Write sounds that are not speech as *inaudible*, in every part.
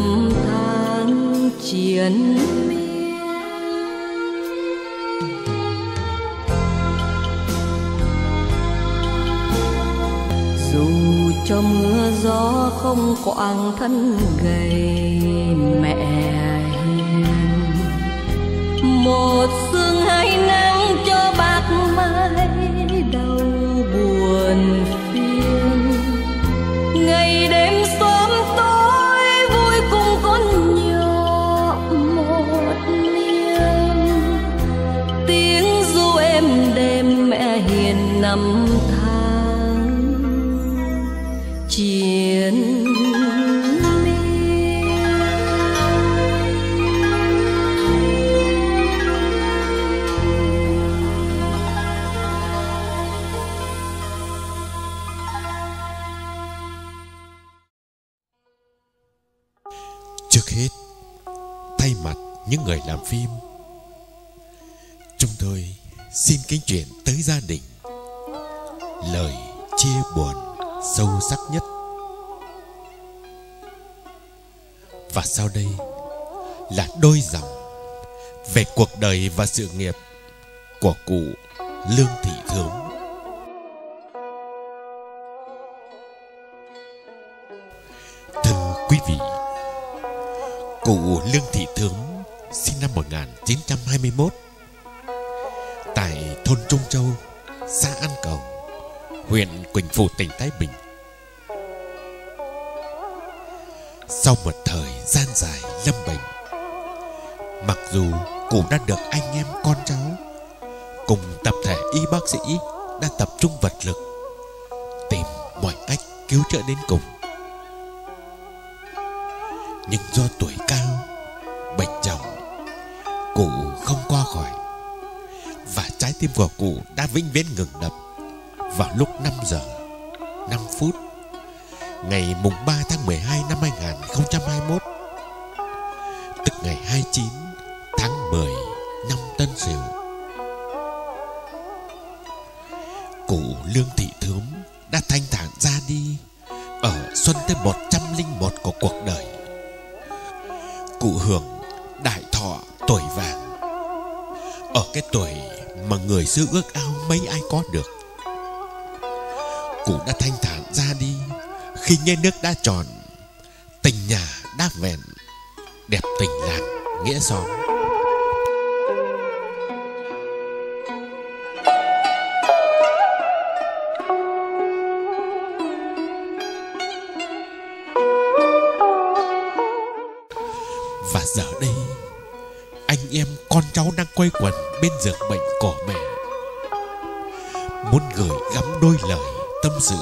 năm tháng chiến miên. Dù cho mưa gió không quàng thân gầy mẹ hiền, một sương hai nắng phim, chúng tôi xin kính chuyển tới gia đình lời chia buồn sâu sắc nhất. Và sau đây là đôi dòng về cuộc đời và sự nghiệp của cụ Lương Thị Thướng. Thưa quý vị, Cụ Lương Thị Thướng sinh năm 1921 tại thôn Trung Châu, xã An Cầu, huyện Quỳnh Phụ, tỉnh Thái Bình. Sau một thời gian dài lâm bệnh, mặc dù cụ đã được anh em con cháu cùng tập thể y bác sĩ đã tập trung vật lực tìm mọi cách cứu chữa đến cùng nhưng do tuổi cao bệnh trọng cụ không qua khỏi. Và trái tim của cụ đã vĩnh viễn ngừng đập. Vào lúc 5 giờ 5 phút, ngày mùng 3 tháng 12 năm 2021 tức ngày 29 tháng 10 năm Tân Sửu, cụ Lương Thị Thướm đã thanh thản ra đi ở xuân tới 101 của cuộc đời. Cụ hưởng đại thọ tuổi vàng. Ở cái tuổi mà người xưa ước ao mấy ai có được, cụ đã thanh thản ra đi khi nghe nước đã tròn, tình nhà đã vẹn, đẹp tình làng nghĩa xóm. Quay quần bên giường bệnh của mẹ. Muốn gửi gắm đôi lời tâm sự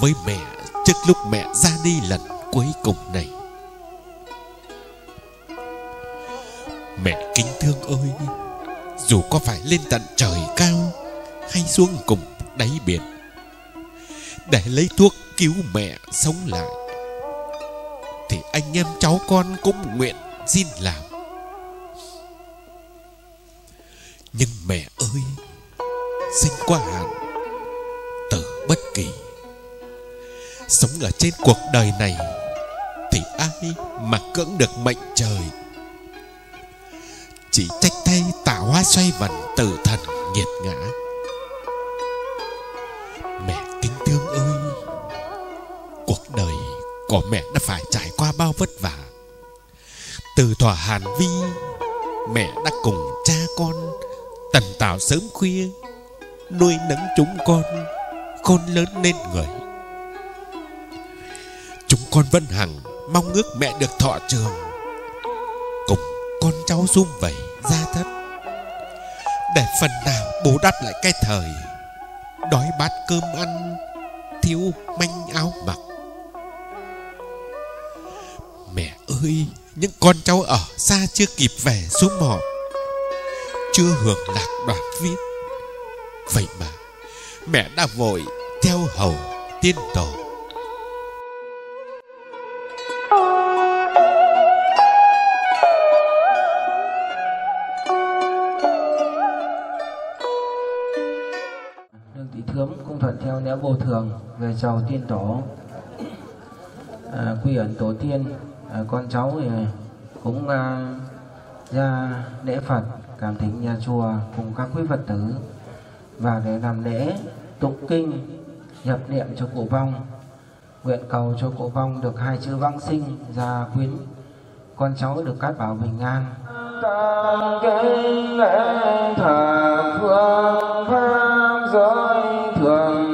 với mẹ trước lúc mẹ ra đi lần cuối cùng này. Mẹ kính thương ơi, Dù có phải lên tận trời cao Hay xuống cùng đáy biển, Để lấy thuốc cứu mẹ sống lại, Thì anh em cháu con cũng nguyện xin làm Nhưng mẹ ơi, Sinh qua hạn Tử bất kỳ. Sống ở trên cuộc đời này Thì ai mà cưỡng được mệnh trời? Chỉ trách tay tạo hóa xoay vần tử thần nghiệt ngã. Mẹ kính thương ơi, Cuộc đời của mẹ đã phải trải qua bao vất vả. Từ thỏa hàn vi, Mẹ đã cùng cha con Tần tạo sớm khuya, Nuôi nấng chúng con Khôn lớn lên người. Chúng con vẫn hằng Mong ước mẹ được thọ trường. Cùng con cháu sum vầy ra thất. Để phần nào bù đắp lại cái thời Đói bát cơm ăn, Thiếu manh áo mặc. Mẹ ơi, Những con cháu ở xa chưa kịp về xuống mộ chưa hưởng lạc đoạt viết vậy mà mẹ đã vội theo hầu tiên tổ. Lương Thị thướng cũng thuận theo lẽ vô thường về chào tiên tổ. À, quy ẩn tổ tiên à, con cháu thì cũng à, ra lễ Phật cảm tính nhà chùa cùng các quý Phật tử. Và để làm lễ, tụng kinh, nhập niệm cho cụ vong, nguyện cầu cho cụ vong được hai chữ vãng sinh gia quyến. Con cháu được cát bảo bình an. Tăng kính lễ thờ phương pháp giới thường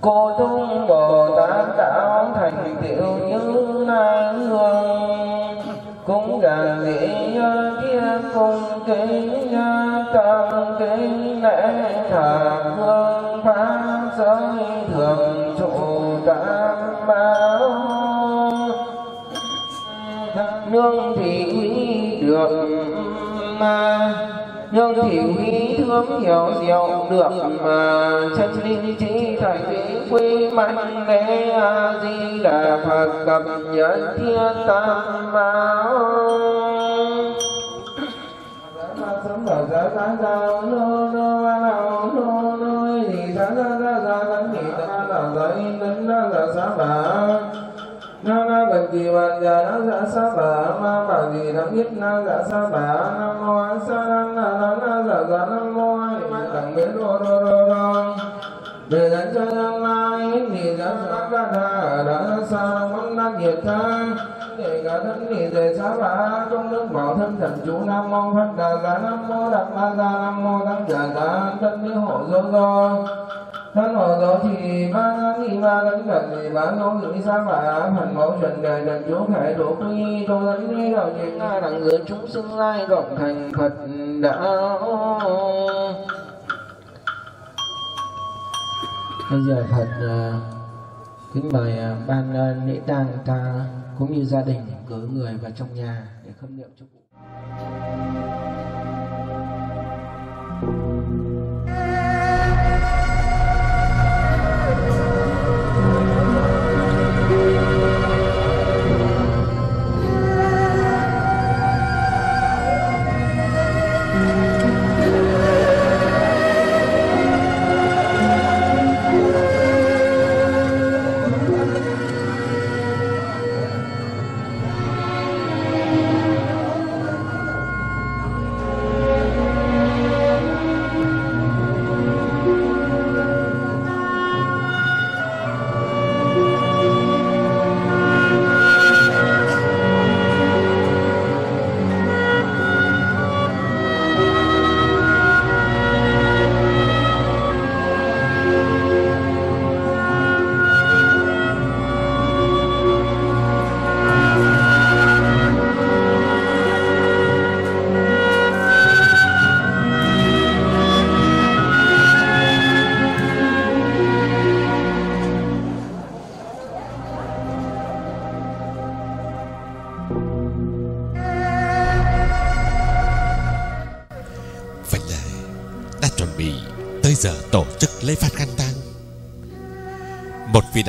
cô tung bồ tát tạo thành tựu như lai hương. Cũng gà lễ kia cung kính tâm kính lễ thờ hương pháp giới thường trụ tam bảo nương thị quý được mà nhưng thì quý thương hiểu diệu được mà chân linh trí thành quý quy mạnh lễ a di đà phật cập nhật thiên tam bảo sớm đầu giờ sáng sao nô nô ba nào nô nô thì sáng ra ra ra tấn nghị ta là dậy tính ra là sáng bà kỳ bàn già nam dạ sa bà ma bà kỳ nam nhất na dạ sa bà nam mô a sa nam na na na dạ dạ nam mô a đẳng biến đô đô đô đô về dẫn cho nhân lai thì đã sa ca đà đã sa mong na nhiệt tha để cả thân thì về sa bà trong nước bảo thân thần chú nam mô phật đà dạ nam mô đạt ma dạ nam mô tăng giả dạ thân như hộ do do thân hộ đó thì ba năm thì ba lần gần thì ba nô nữ sa bà thành mẫu trần đời trần chú thể độ quy đô dẫn đi đầu chuyện na đẳng giữa chúng sinh lai cộng thành phật đạo bây giờ phật à, kính mời à, ban à, lễ tang ta cũng như gia đình cử người vào trong nhà để khâm niệm cho cụ.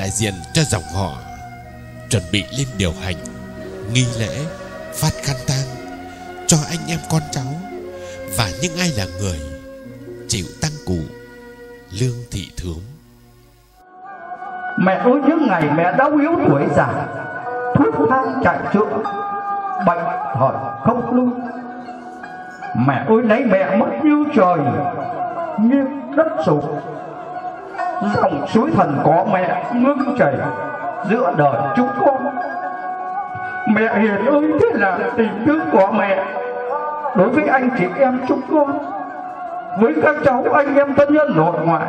Đại diện cho dòng họ, Chuẩn bị lên điều hành, Nghi lễ, Phát khăn tang Cho anh em con cháu Và những ai là người Chịu tăng cụ, Lương thị thướng Mẹ ơi những ngày mẹ đau yếu tuổi già, Thuốc thang chạy chữa, Bệnh hỏi không lui Mẹ ơi, lấy mẹ mất như trời Như đất sụp. Dòng suối thần có mẹ ngưng chảy Giữa đời chúng con. Mẹ hiền ơi thế là tình thương của mẹ Đối với anh chị em chúng con. Với các cháu, anh em thân nhân nội ngoại,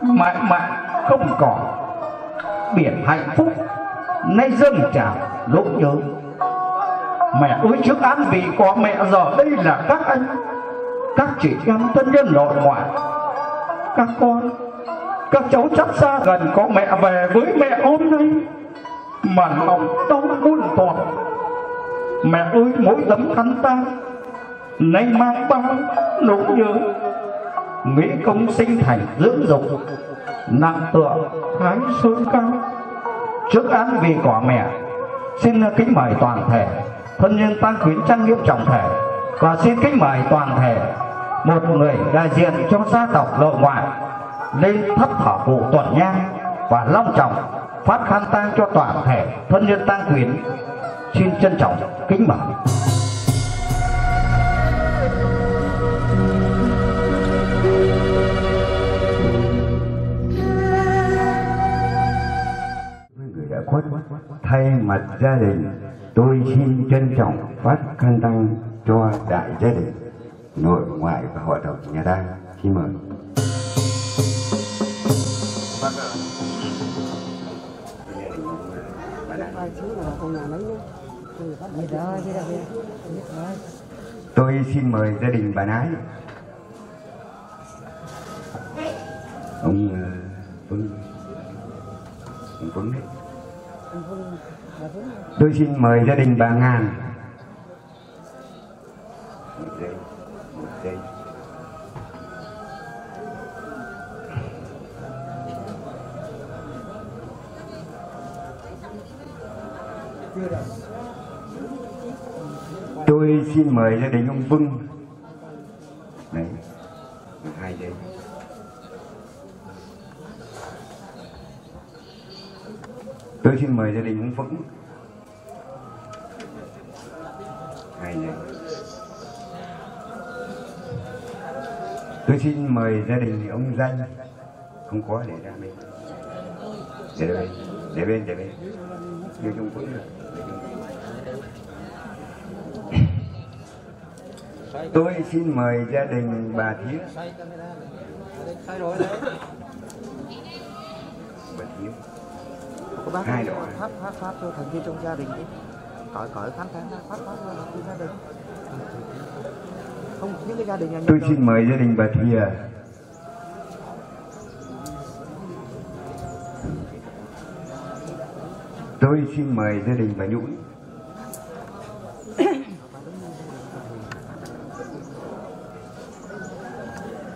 Mãi mãi không còn. Biển hạnh phúc, Nay dâng trào, nỗi nhớ. Mẹ ơi, trước án vì có mẹ, giờ đây là các anh, Các chị em thân nhân nội ngoại, Các con. Các cháu chắc xa gần có mẹ về với mẹ hôm nay, Mà lòng đau muôn toàn Mẹ ơi, mỗi tấm khăn ta, Nay mang bao nỗi nhớ. Nghĩ công sinh thành dưỡng dục, Nặng tựa thái sơn cao. Trước án vì quả mẹ, Xin kính mời toàn thể, thân nhân tăng quyến trang nghiêm trọng thể. Và xin kính mời toàn thể, một người đại diện cho gia tộc nội ngoại lên thấp thỏ cụ tuần nhang và long trọng, phát khăn tang cho toàn thể thân nhân tang quyến. Xin trân trọng kính mời. Người đã khuất, thay mặt gia đình, tôi xin trân trọng phát khăn tăng cho đại gia đình, nội ngoại và họ đồng nhà ta. Xin mời. Tôi xin mời gia đình bà nái. Ông ờ, Phương ông Vâng đấy. Tôi xin mời gia đình bà ngàn. Một giây một giây tôi xin mời gia đình ông Vưng đấy hai giây tôi xin mời gia đình ông Vững hai giây tôi xin mời gia đình ông danh. Không có để ra bên. Để bên để bên để bên. Như chung quỹ rồi. Tôi xin mời gia đình bà Thiến bà Thiến Cô bác Hai đội. phát phát phát cho thành viên trong gia đình đi. Cởi cởi khám khám phát phát cho thành viên gia đình. Không những cái gia đình nhà tôi xin mời gia đình bà Thìa tôi xin mời gia đình bà Nhũn *coughs*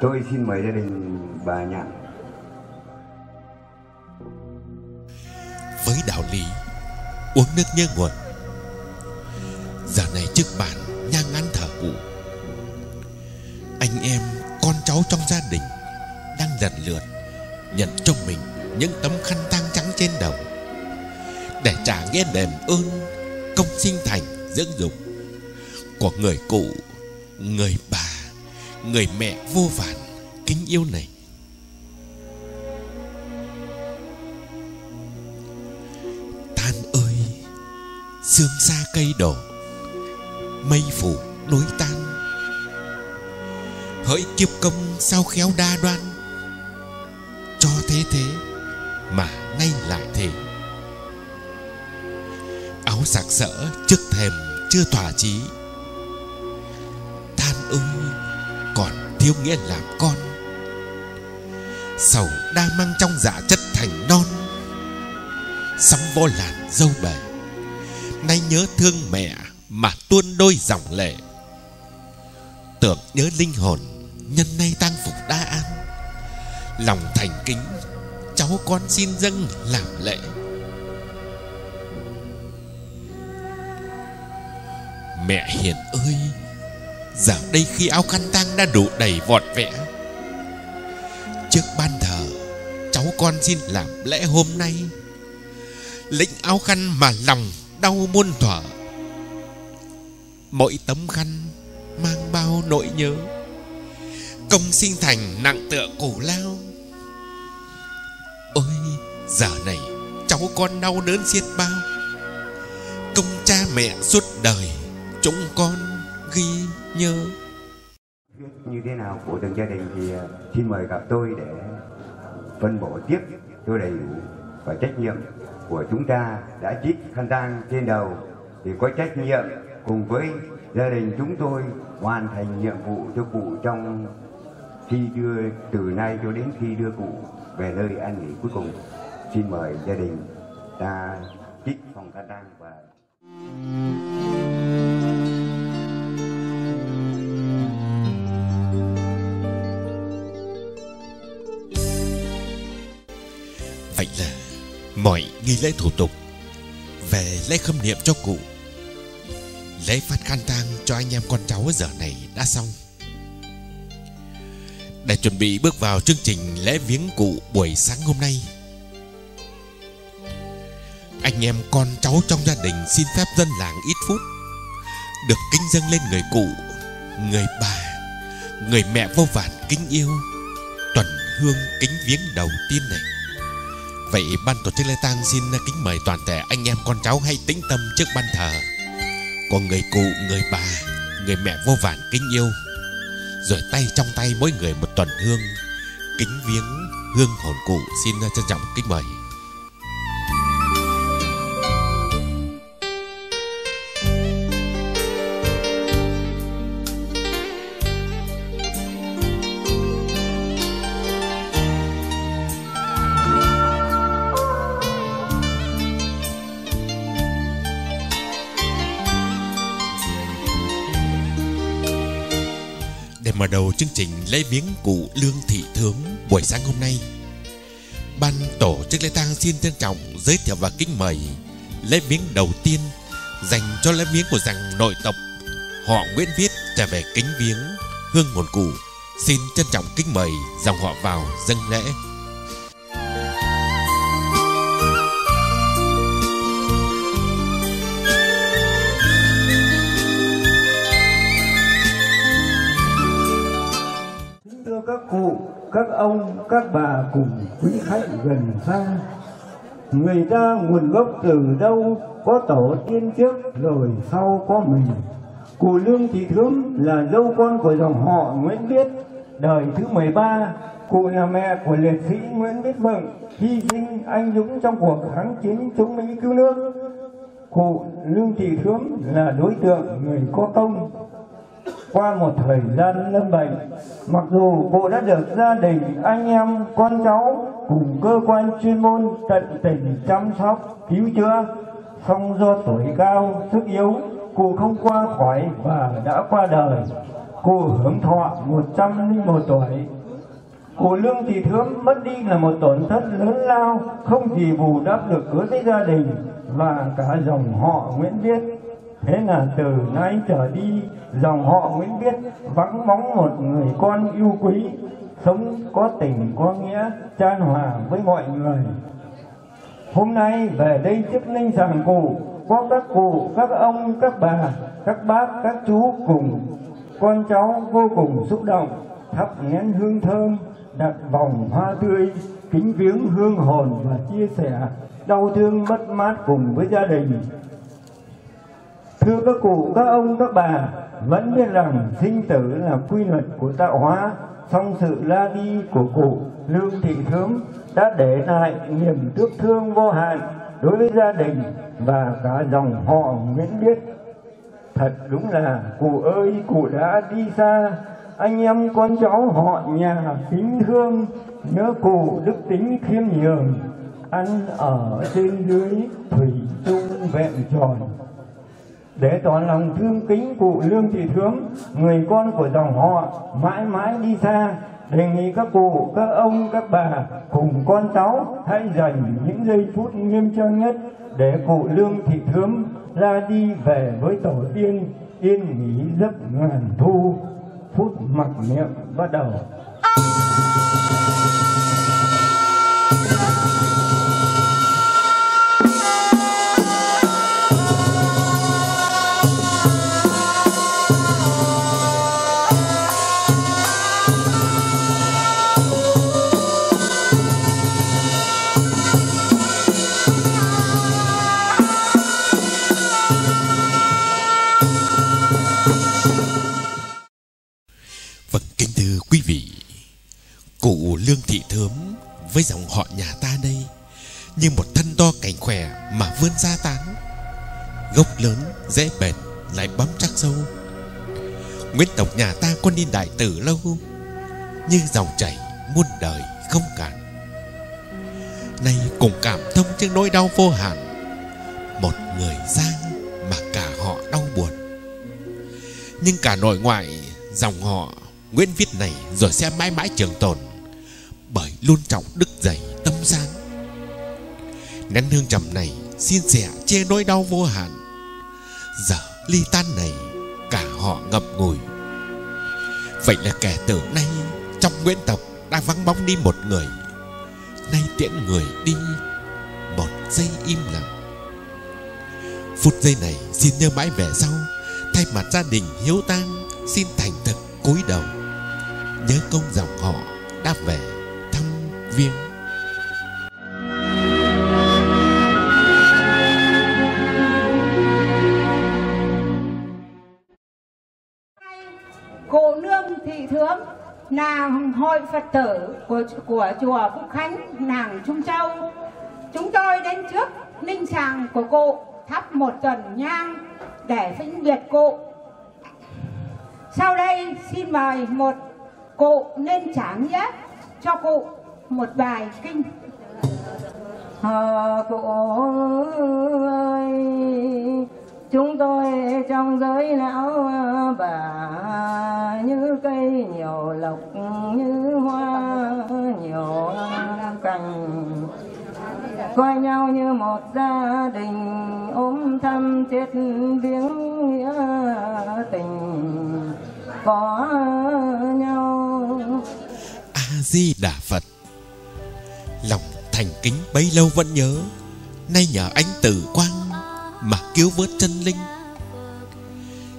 tôi xin mời gia đình bà Nhạn. Với đạo lý, uống nước nhớ nguồn. Giờ này trước bàn nhang ăn thờ cụ. Anh em, con cháu trong gia đình đang lần lượt nhận trong mình những tấm khăn tang trắng trên đầu để trả nghe đền ơn công sinh thành dưỡng dục của người cụ, người bà người mẹ vô vàn, kính yêu này. Tan ơi sương xa cây đổ, mây phủ núi tan. Hỡi kiếp công sao khéo đa đoan, cho thế thế mà nay lại thế. Áo sặc sỡ trước thềm chưa tỏa chí. Than ơi còn, thiếu nghĩa làm con. Sầu đa mang trong dạ chất thành non, sắm vô làn dâu bể nay nhớ thương mẹ mà tuôn đôi dòng lệ. Tưởng nhớ linh hồn, nhân nay tang phục đa an. Lòng thành kính, Cháu con xin dâng làm lệ. Mẹ hiền ơi Giờ đây khi áo khăn tang đã đủ đầy vọt vẽ. Trước ban thờ, Cháu con xin làm lễ hôm nay. Lĩnh áo khăn mà lòng đau muôn thỏa Mỗi tấm khăn mang bao nỗi nhớ. Công sinh thành nặng tựa cổ lao. Ôi, giờ này cháu con đau đớn xiết bao. Công cha mẹ suốt đời, chúng con ghi nhớ. Như thế nào? Của từng gia đình thì à, xin mời gặp tôi để phân bổ tiếp. Cho đầy đủ và trách nhiệm của chúng ta đã chích khăn tang trên đầu. Thì có trách nhiệm cùng với gia đình chúng tôi hoàn thành nhiệm vụ cho cụ trong khi đưa, từ nay cho đến khi đưa cụ về nơi an nghỉ cuối cùng. Xin mời gia đình ta trích phòng khăn tang và mọi nghi lễ thủ tục Về lễ khâm niệm cho cụ. Lễ phát khăn tang cho anh em con cháu giờ này đã xong. Để chuẩn bị bước vào chương trình lễ viếng cụ buổi sáng hôm nay, Anh em con cháu trong gia đình xin phép dân làng ít phút, Được kính dâng lên người cụ, Người bà, Người mẹ vô vàn kính yêu, Tuần hương kính viếng đầu tiên này. Vậy ban tổ chức lễ tang xin kính mời toàn thể anh em con cháu hãy tĩnh tâm trước ban thờ. Còn người cụ, người bà, người mẹ vô vàn kính yêu. Rồi tay trong tay mỗi người một tuần hương. Kính viếng hương hồn cụ xin trân trọng kính mời. Đầu chương trình lễ viếng cụ Lương Thị Thướng buổi sáng hôm nay. Ban tổ chức lễ tang xin trân trọng giới thiệu và kính mời lễ viếng đầu tiên dành cho lễ viếng của dòng nội tộc. Họ Nguyễn Viết trở về kính viếng hương nguồn cụ. Xin trân trọng kính mời dòng họ vào dâng lễ. Các ông, các bà cùng quý khách gần xa. Người ta nguồn gốc từ đâu, có tổ tiên trước rồi sau có mình. Cụ Lương Thị thướm là dâu con của dòng họ Nguyễn Viết, đời thứ 13. Cụ là mẹ của liệt sĩ Nguyễn Viết Vượng, hy sinh anh dũng trong cuộc kháng chiến chống Mỹ cứu nước. Cụ Lương Thị thướm là đối tượng người có công, qua một thời gian lâm bệnh mặc dù cụ đã được gia đình anh em con cháu cùng cơ quan chuyên môn tận tình chăm sóc cứu chữa song do tuổi cao sức yếu cụ không qua khỏi và đã qua đời cụ hưởng thọ 101 tuổi Cụ Lương Thị thướm mất đi là một tổn thất lớn lao, không gì bù đắp được đối với gia đình và cả dòng họ Nguyễn Viết. Thế là từ nay trở đi, dòng họ Nguyễn biết vắng bóng một người con yêu quý, sống có tình có nghĩa, chan hòa với mọi người. Hôm nay về đây trước linh giảng cụ, có các cụ, các ông, các bà, các bác, các chú cùng con cháu vô cùng xúc động, thắp nén hương thơm, đặt vòng hoa tươi, kính viếng hương hồn và chia sẻ đau thương mất mát cùng với gia đình. Thưa các cụ, các ông, các bà, vẫn biết rằng sinh tử là quy luật của tạo hóa, song sự ra đi của cụ Lương Thị Thướng đã để lại niềm tiếc thương vô hạn đối với gia đình và cả dòng họ Nguyễn Biết. Thật đúng là cụ ơi, cụ đã đi xa, anh em con cháu họ nhà kính thương, nhớ cụ đức tính khiêm nhường, ăn ở trên dưới thủy chung vẹn tròn để tỏ lòng thương kính cụ Lương Thị Thướng, người con của dòng họ mãi mãi đi xa, đề nghị các cụ các ông các bà cùng con cháu hãy dành những giây phút nghiêm trang nhất để cụ lương thị thướng ra đi về với tổ tiên yên nghỉ giấc ngàn thu. Phút mặc niệm bắt đầu. Với dòng họ nhà ta đây, Như một thân to cảnh khỏe Mà vươn ra tán. Gốc lớn, dễ bền, Lại bám chắc sâu. Nguyễn tộc nhà ta có niên đại từ lâu, Như dòng chảy muôn đời không cạn. Nay cùng cảm thông trước nỗi đau vô hạn, Một người giang mà cả họ đau buồn. Nhưng cả nội ngoại, Dòng họ Nguyễn viết này rồi sẽ mãi mãi trường tồn. Bởi luôn trọng đức dày tâm sáng Nén hương trầm này Xin sẻ che nỗi đau vô hạn. Giờ ly tan này Cả họ ngập ngùi. Vậy là kẻ từ nay Trong Nguyễn tộc đã vắng bóng đi một người. Nay tiễn người đi Một giây im lặng. Phút giây này xin nhớ mãi về sau, Thay mặt gia đình hiếu tang Xin thành thực cúi đầu. Nhớ công dòng họ đã về viên cô Cụ Nương Thị Thướng là hội Phật tử của của chùa Phúc Khánh, nàng Trung Châu. Chúng tôi đến trước ninh tràng của cụ thắp một tuần nhang để vĩnh biệt cụ. Sau đây xin mời một cụ nên trả nghĩa cho cụ một bài kinh. Ờ, à, cụ ơi, chúng tôi trong giới lão bà như cây nhiều lộc như hoa nhiều cành. Coi nhau như một gia đình ôm thăm chết viếng nghĩa tình. Có nhau. A-di-đà Phật thành kính bấy lâu vẫn nhớ. Nay nhờ anh tử quang Mà cứu vớt chân linh.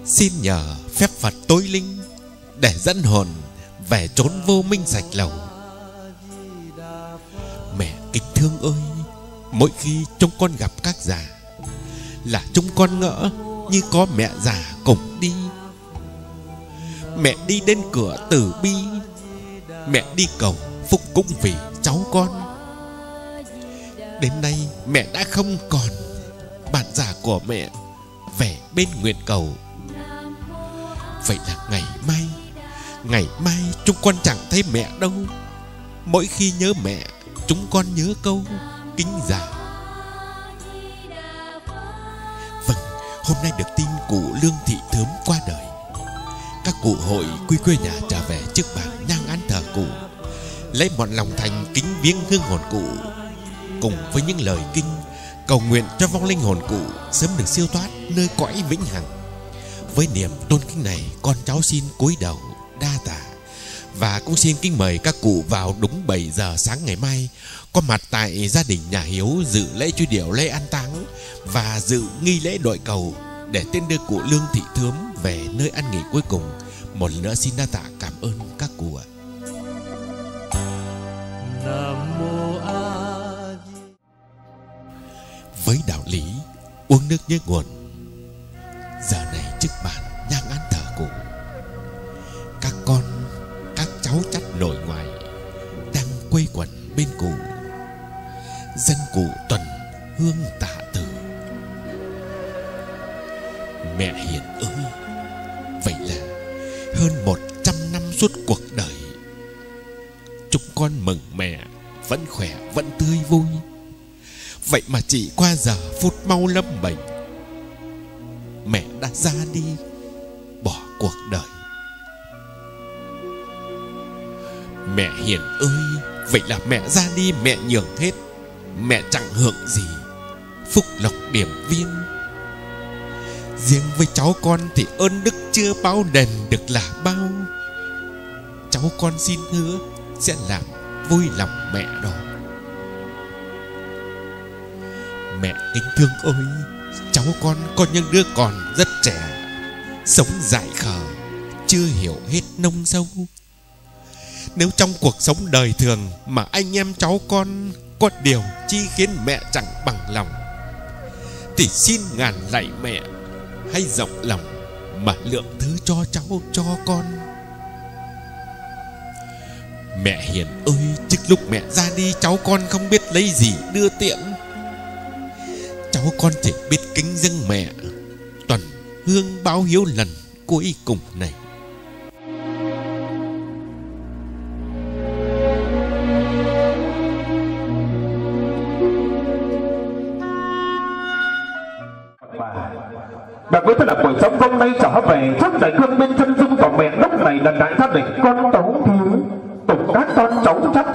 Xin nhờ phép Phật tối linh Để dẫn hồn Về trốn vô minh sạch lầu. Mẹ kính thương ơi, Mỗi khi chúng con gặp các già Là chúng con ngỡ Như có mẹ già cùng đi. Mẹ đi đến cửa tử bi, Mẹ đi cầu phúc cũng vì cháu con. Đến nay mẹ đã không còn. Bạn già của mẹ Về bên nguyện cầu. Vậy là ngày mai Ngày mai chúng con chẳng thấy mẹ đâu. Mỗi khi nhớ mẹ, Chúng con nhớ câu Kính già. Vâng Hôm nay được tin cụ Lương Thị Thớm qua đời. Các cụ hội quy quê nhà trở về trước bàn nhang án thờ cụ. Lấy mọi lòng thành kính viếng hương hồn cụ. Cùng với những lời kinh, Cầu nguyện cho vong linh hồn cụ Sớm được siêu thoát nơi cõi vĩnh hằng. Với niềm tôn kính này, Con cháu xin cúi đầu đa tạ. Và cũng xin kính mời các cụ vào đúng 7 giờ sáng ngày mai, Có mặt tại gia đình nhà Hiếu Dự lễ truy điệu lễ an táng Và dự nghi lễ đội cầu Để tiến đưa cụ Lương Thị Thướm Về nơi ăn nghỉ cuối cùng. Một lần nữa xin đa tạ cảm ơn các cụ ạ. Với đạo lý, Uống nước nhớ nguồn. Giờ này trước bàn nhang án thờ cụ. Các con, Các cháu chắt nội ngoại, Đang quây quần bên cụ. Dân cụ tuần hương tạ tử Mẹ hiền ơi, Vậy là Hơn một trăm năm suốt cuộc đời. Chúng con mừng mẹ, Vẫn khỏe, vẫn tươi vui. Vậy mà chỉ qua giờ phút mau lâm bệnh, Mẹ đã ra đi, Bỏ cuộc đời. Mẹ hiền ơi, Vậy là mẹ ra đi, mẹ nhường hết. Mẹ chẳng hưởng gì, Phúc lộc điểm viên. Riêng với cháu con thì ơn đức chưa bao đền được là bao. Cháu con xin hứa Sẽ làm vui lòng mẹ đó. Mẹ kính thương ơi Cháu con có những đứa còn rất trẻ, Sống dại khờ, Chưa hiểu hết nông sâu. Nếu trong cuộc sống đời thường Mà anh em cháu con Có điều chi khiến mẹ chẳng bằng lòng, Thì xin ngàn lạy mẹ Hãy rộng lòng Mà lượng thứ cho cháu, cho con. Mẹ hiền ơi, Trước lúc mẹ ra đi, Cháu con không biết lấy gì đưa tiện Cháu con chỉ biết kính dâng mẹ. Tuần hương báo hiếu lần cuối cùng này. Đặc biệt là buổi sống hôm nay trở về Chắc đại cương bên chân dung của mẹ. Lúc này là đại gia đình con tấu thứ Tụng các con cháu chắc.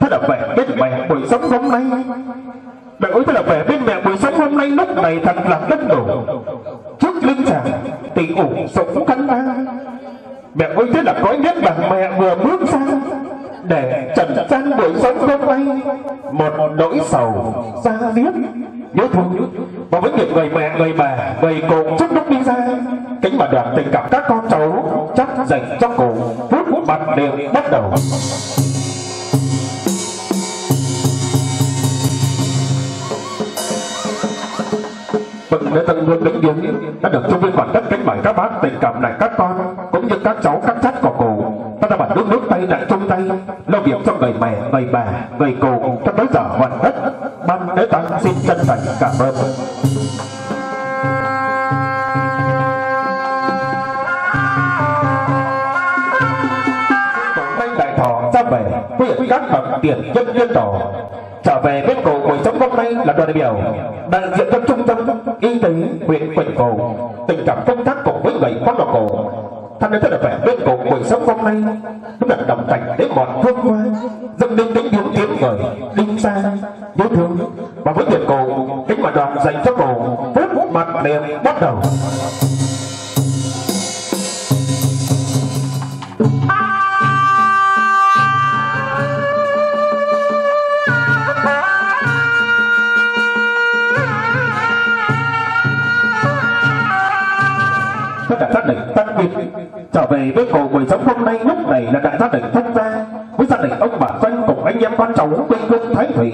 Thế là về bên mẹ buổi sống hôm nay Mẹ ơi thế là về bên mẹ buổi sống hôm này thật là đất đổ. Trước lưng trà tình ủng sống cắn ba. Mẹ ơi, thế là có nhất là mẹ vừa bước ra để trần gian buổi sống hôm bay một nỗi sầu xa viết nhớ thương. Và với những người mẹ, người bà, người cùng trước lúc đi ra, kính mà đoàn tình cảm các con cháu chắc dành cho cụ. Phút mặt đều bắt đầu. Lễ tân hương kính viếng đã được chung với bản đất kính mời các bác, tình cảm này các con, cũng như các cháu các chất của cụ. Ta đã bật nước nước tay lại chung tay, lo việc cho người mẹ, người bà, người cụ cho tới giờ hoàn tất. Ban lễ tăng xin chân thành cảm ơn. Nay đại thọ ra về huyện các bậc tiền nhân nhân đỏ trở về bên cổ buổi sống hôm nay là đoàn đại biểu, đại diện cho trung tâm y tế huyện quỳnh cổ. Tình cảm công tác cùng với người con đoàn cổ. Tham gia thật là vẻ bên cổ buổi sống hôm nay lúc là đồng cảnh đến bọn thương qua dâng lên tính hiếu tiếng người đinh xa, nhớ thương. Và với tiền cổ, kính mà đoàn dành cho cổ, phút mặt liền bắt đầu. Đại cả gia đình tăng biệt trở về với cổ buổi sống hôm nay, lúc này là đại gia đình thông gia. Với gia đình ông bà doanh cùng anh em con cháu quê hương thái thủy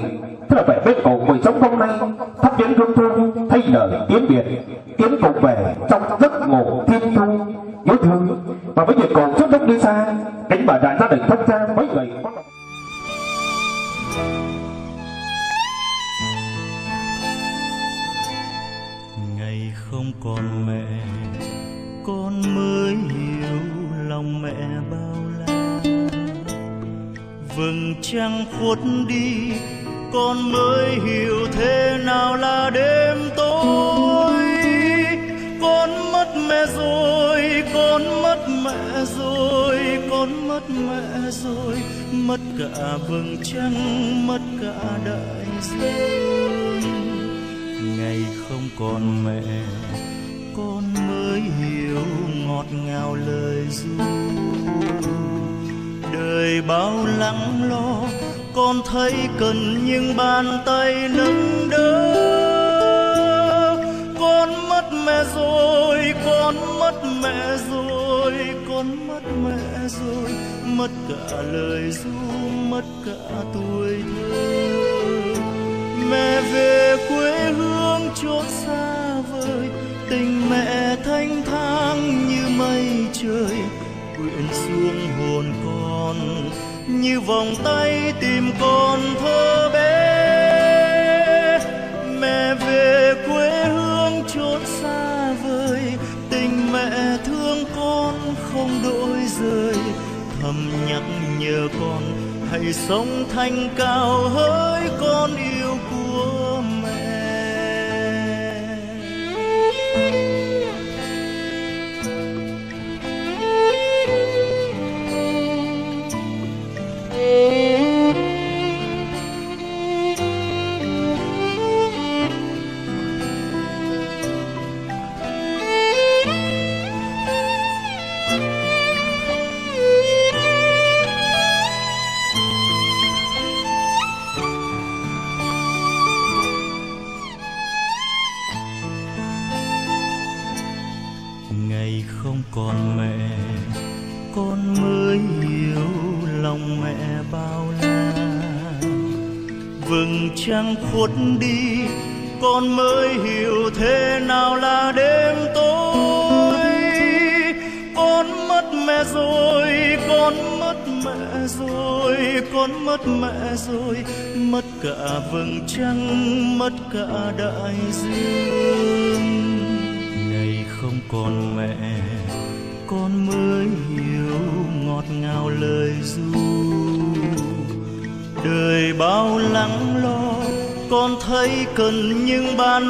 thế là về với cổ buổi sống hôm nay, thắp nhẫn hương thương thay lời tiến biệt tiến cùng về trong giấc ngủ thiên thu, nhớ thương. Và với việc cổ trước lúc đi xa, đánh bà đại gia đình thông gia mấy người con vầng trăng khuất đi. Con mới hiểu thế nào là đêm tối. Con mất mẹ rồi, con mất mẹ rồi, con mất mẹ rồi. Mất cả vầng trăng, mất cả đại dương. Ngày không còn mẹ, con mới hiểu ngọt ngào lời ru đời bao lắng lo, con thấy cần những bàn tay nâng đỡ. Con mất mẹ rồi, con mất mẹ rồi, con mất mẹ rồi. Mất cả lời ru, mất cả tuổi thơ. Mẹ về quê hương chốn xa vời, tình mẹ thanh thang như mây trời. Quyện xuống hồn con như vòng tay tìm con thơ bé. Mẹ về quê hương chốn xa vời, tình mẹ thương con không đổi rời. Thầm nhắc nhở con, hãy sống thanh cao, hỡi con yêu. Khuất đi. Con mới hiểu thế nào là đêm tối. Con mất mẹ rồi, con mất mẹ rồi, con mất mẹ rồi. Mất cả vầng trăng, mất cả đại dương.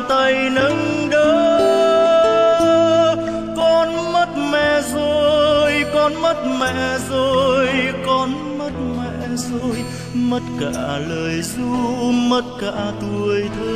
Tay nâng đỡ. Con mất mẹ rồi, con mất mẹ rồi, con mất mẹ rồi. Mất cả lời ru, mất cả tuổi thơ.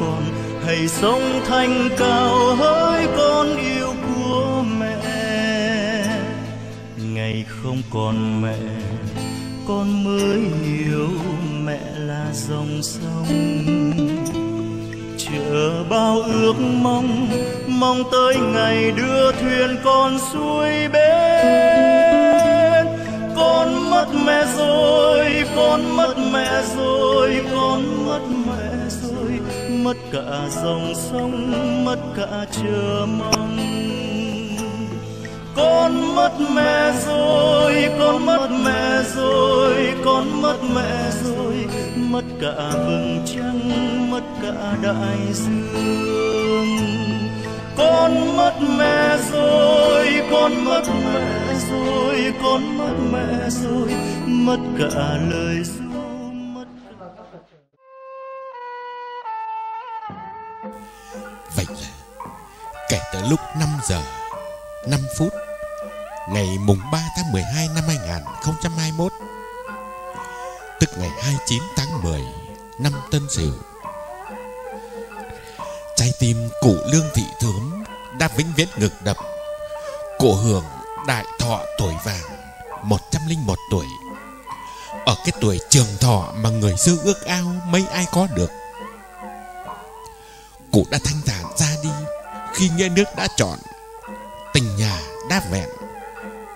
Con, hãy sống thanh cao hỡi con yêu của mẹ. Ngày không còn mẹ, con mới hiểu mẹ là dòng sông. Chờ bao ước mong mong tới ngày đưa thuyền con xuôi bên con mất mẹ rồi, con mất mẹ rồi. Cả dòng sông, mất cả chờ mong. Con mất mẹ rồi, con mất mẹ rồi, con mất mẹ rồi. Mất cả vầng trăng, mất cả đại dương. Con mất mẹ rồi, con mất mẹ rồi, con mất mẹ rồi. Mất cả lời ru lúc 5 giờ 5 phút, ngày mùng 3 tháng 12 năm 2021 tức ngày 29 tháng 10 năm Tân Sửu. Trái tim cụ Lương Thị Thướm đã vĩnh viễn ngực đập. Cụ hưởng đại thọ tuổi vàng 101 tuổi. Ở cái tuổi trường thọ mà người xưa ước ao mấy ai có được. Cụ đã thanh thản khi nghe nước đã chọn. Tình nhà đã vẹn,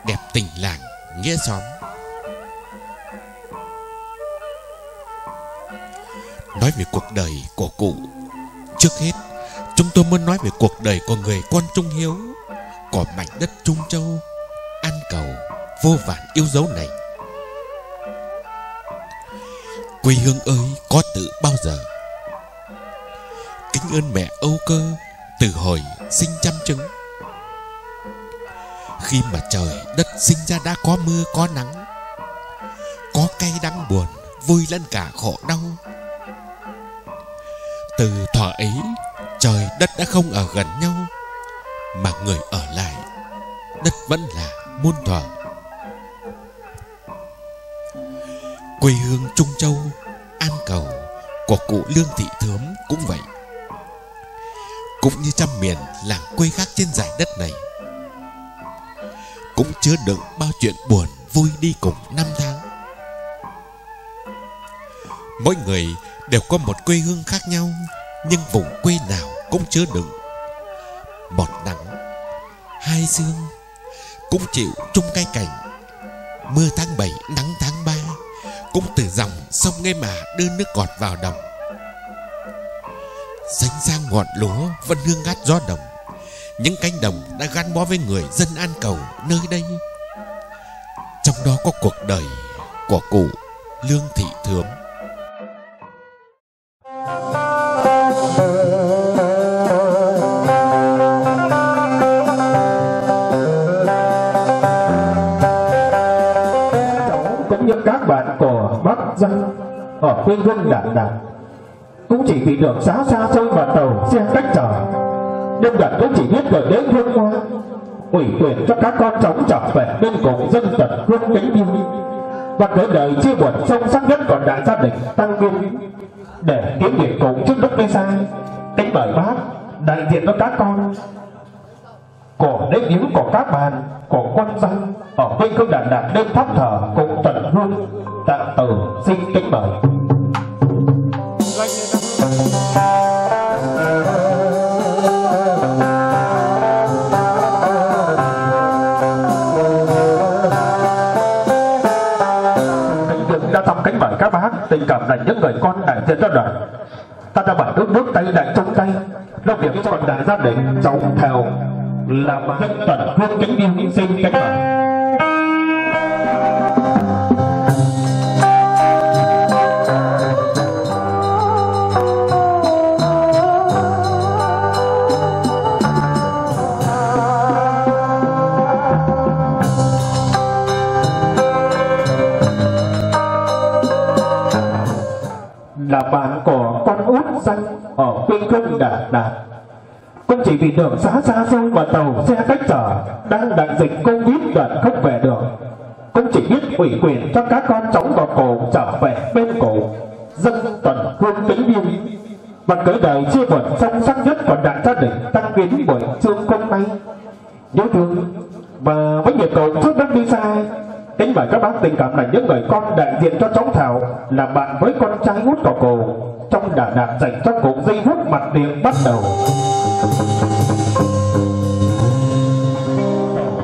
đẹp tình làng nghĩa xóm nói về cuộc đời của cụ, trước hết, chúng tôi muốn nói về cuộc đời của người con trung hiếu, của mảnh đất trung châu, an cầu, vô vàn yêu dấu này quê hương ơi có tự bao giờ kính ơn mẹ âu cơ từ hồi sinh chăm trứng. Khi mà trời đất sinh ra đã có mưa, có nắng, có cay đắng buồn, vui lẫn cả khổ đau. Từ thuở ấy, trời đất đã không ở gần nhau, mà người ở lại, đất vẫn là muôn thuở quê hương trung châu, an cầu của cụ lương thị thướm cũng vậy cũng như trăm miền làng quê khác trên giải đất này. Cũng chứa đựng bao chuyện buồn vui đi cùng năm tháng. Mỗi người đều có một quê hương khác nhau, nhưng vùng quê nào cũng chứa đựng một nắng hai sương cũng chịu chung cây cảnh. Mưa tháng 7 nắng tháng 3 cũng từ dòng sông ngay mà đưa nước ngọt vào đồng sánh sang ngọn lúa vẫn hương ngát gió đồng những cánh đồng đã gắn bó với người dân An Cầu nơi đây. Trong đó có cuộc đời của cụ Lương Thị Thướm. cũng như các bạn của Bắc Dân ở quê hương Đà nẵng cũng chỉ bị đường xá xa xôi và tàu xe cách trở. Đêm gần cũng chỉ biết về đến hương hoa ủy quyền cho các con cháu trở về bên cùng dân tộc quân kính yêu và cỡ đời chia buồn sâu sắc nhất còn đại gia đình tăng viên để tiến điện cùng trước đất cây xa, kính mời bác đại diện cho các con. Của đế yếu của các bàn của quân dân, ở bên không đàn đạt đêm thắp thờ cùng tận hương. Tạ từ xin kính mời. Những người con đại diện cho đời. Ta đã bảo ước nước tay đại trong tay, lo việc cho đại gia đình cháu theo làm dân tận hương kính yêu sinh cách mạng. Không đạt Đạt. không chỉ vì đường xá xa xôi mà tàu xe cách trở đang đại dịch Covid đoạn không về được. Cũng chỉ biết ủy quyền cho các con cháu vào cổ trở về bên cổ, dân tuần hương tính viên và cỡ đời chưa buồn sâu sắc nhất của đại gia đình tăng viên buổi trương công nay nhớ thương, và với nhiệt cầu trước đất đi sai kính mời các bác tình cảm là những người con đại diện cho cháu Thảo là bạn với con trai út của cô trong Đà Đạt dành cho cuộc giây phút mặt tiền bắt đầu.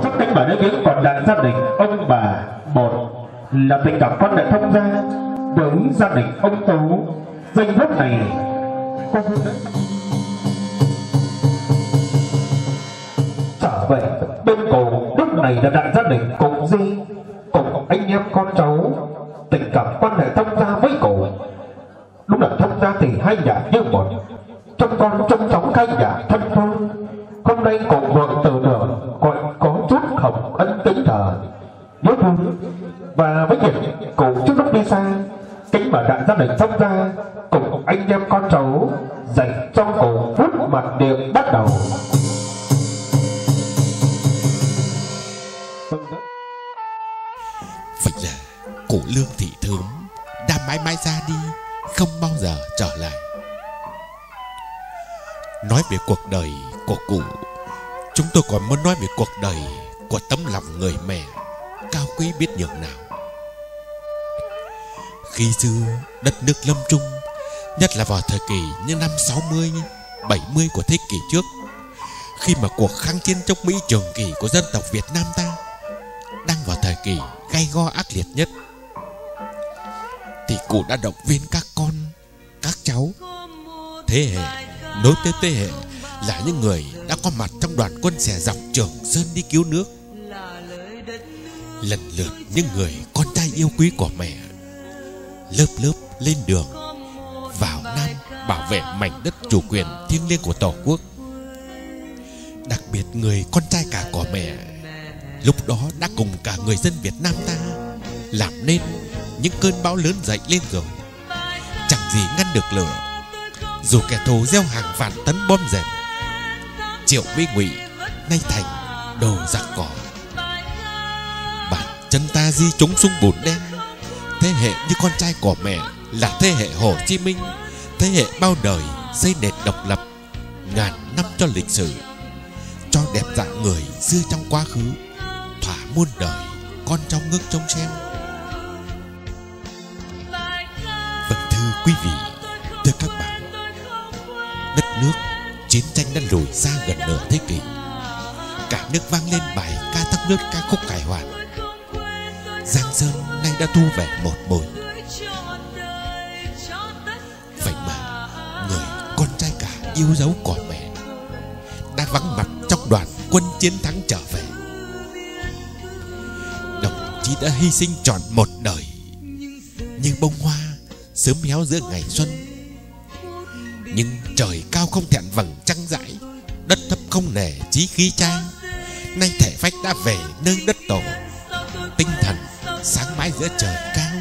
Chắc kính mời đến những còn đại gia đình ông bà một là tình cảm con đại thông gia với gia đình ông tú. Giây phút này con trở về bên cổ. Lúc này là đại gia đình cùng di cùng anh em con cháu, tình cảm quan hệ thông gia với cổ đúng là thông gia thì hai nhà như một. Trong con trong cháu hai nhà thân thôi hôm nay cổ vợ từ đường gọi có chút hồng ân kính thờ. Nhớ thương, và với việc cổ trước lúc đi xa, kính mà đại gia đình thông gia, cùng anh em con cháu dành cho cổ phút mặt điện bắt đầu. Cụ lương thị thướm, đã mãi mãi ra đi, Không bao giờ trở lại. Nói về cuộc đời của cụ, Chúng tôi còn muốn nói về cuộc đời Của tấm lòng người mẹ, Cao quý biết nhường nào. Khi xưa, đất nước lâm trung Nhất là vào thời kỳ những năm 60 70 của thế kỷ trước, Khi mà cuộc kháng chiến chống Mỹ trường kỳ của dân tộc Việt Nam ta Đang vào thời kỳ gay go ác liệt nhất thì cụ đã động viên các con, Các cháu. Thế hệ, Nối tiếp thế hệ Là những người đã có mặt trong đoàn quân xẻ dọc Trường Sơn đi cứu nước. Lần lượt những người con trai yêu quý của mẹ Lớp lớp lên đường Vào Nam bảo vệ mảnh đất chủ quyền thiêng liêng của Tổ quốc. Đặc biệt người con trai cả của mẹ, Lúc đó đã cùng cả người dân Việt Nam ta Làm nên những cơn bão lớn dậy lên rồi. Chẳng gì ngăn được lửa. Dù kẻ thù gieo hàng vạn tấn bom rèn Triệu Mỹ ngụy Nay thành đồ giặc cỏ. Bản chân ta di chúng sung bùn đen. Thế hệ như con trai của mẹ Là thế hệ Hồ Chí Minh, Thế hệ bao đời xây nền độc lập, Ngàn năm cho lịch sử. Cho đẹp dạng người xưa trong quá khứ, thỏa muôn đời con trong ngước trông xem. Quý vị, thưa các bạn, đất nước chiến tranh đã lùi xa gần nửa thế kỷ. Cả nước vang lên bài ca tóc nước ca khúc cải hoàn giang sơn nay đã thu về một mồi vậy mà, người con trai cả yêu dấu của mẹ đã vắng mặt trong đoàn quân chiến thắng trở về. Đồng chí đã hy sinh trọn một đời. Như bông hoa sớm héo giữa ngày xuân. Nhưng trời cao không thẹn vầng trăng dãi đất thấp không nề chí khí trai nay thể phách đã về nơi đất tổ, tinh thần sáng mãi giữa trời cao.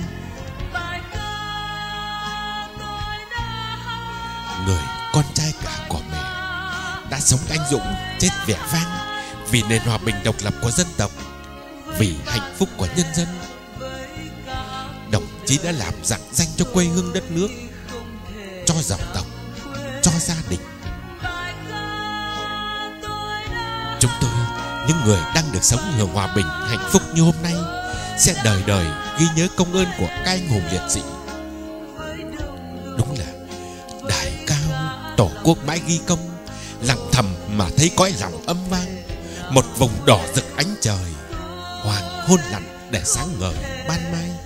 Người con trai cả của mẹ đã sống anh dũng, chết vẻ vang, Vì nền hòa bình độc lập của dân tộc, Vì hạnh phúc của nhân dân chí đã làm dạng danh cho quê hương đất nước, Cho dòng tộc, Cho gia đình. Chúng tôi, Những người đang được sống hưởng hòa bình, Hạnh phúc như hôm nay, Sẽ đời đời ghi nhớ công ơn của các anh hùng liệt sĩ. Đúng là đại cao Tổ quốc mãi ghi công, lặng thầm mà thấy cõi lòng âm vang. Một vùng đỏ rực ánh trời, hoàng hôn lặn để sáng ngời ban mai.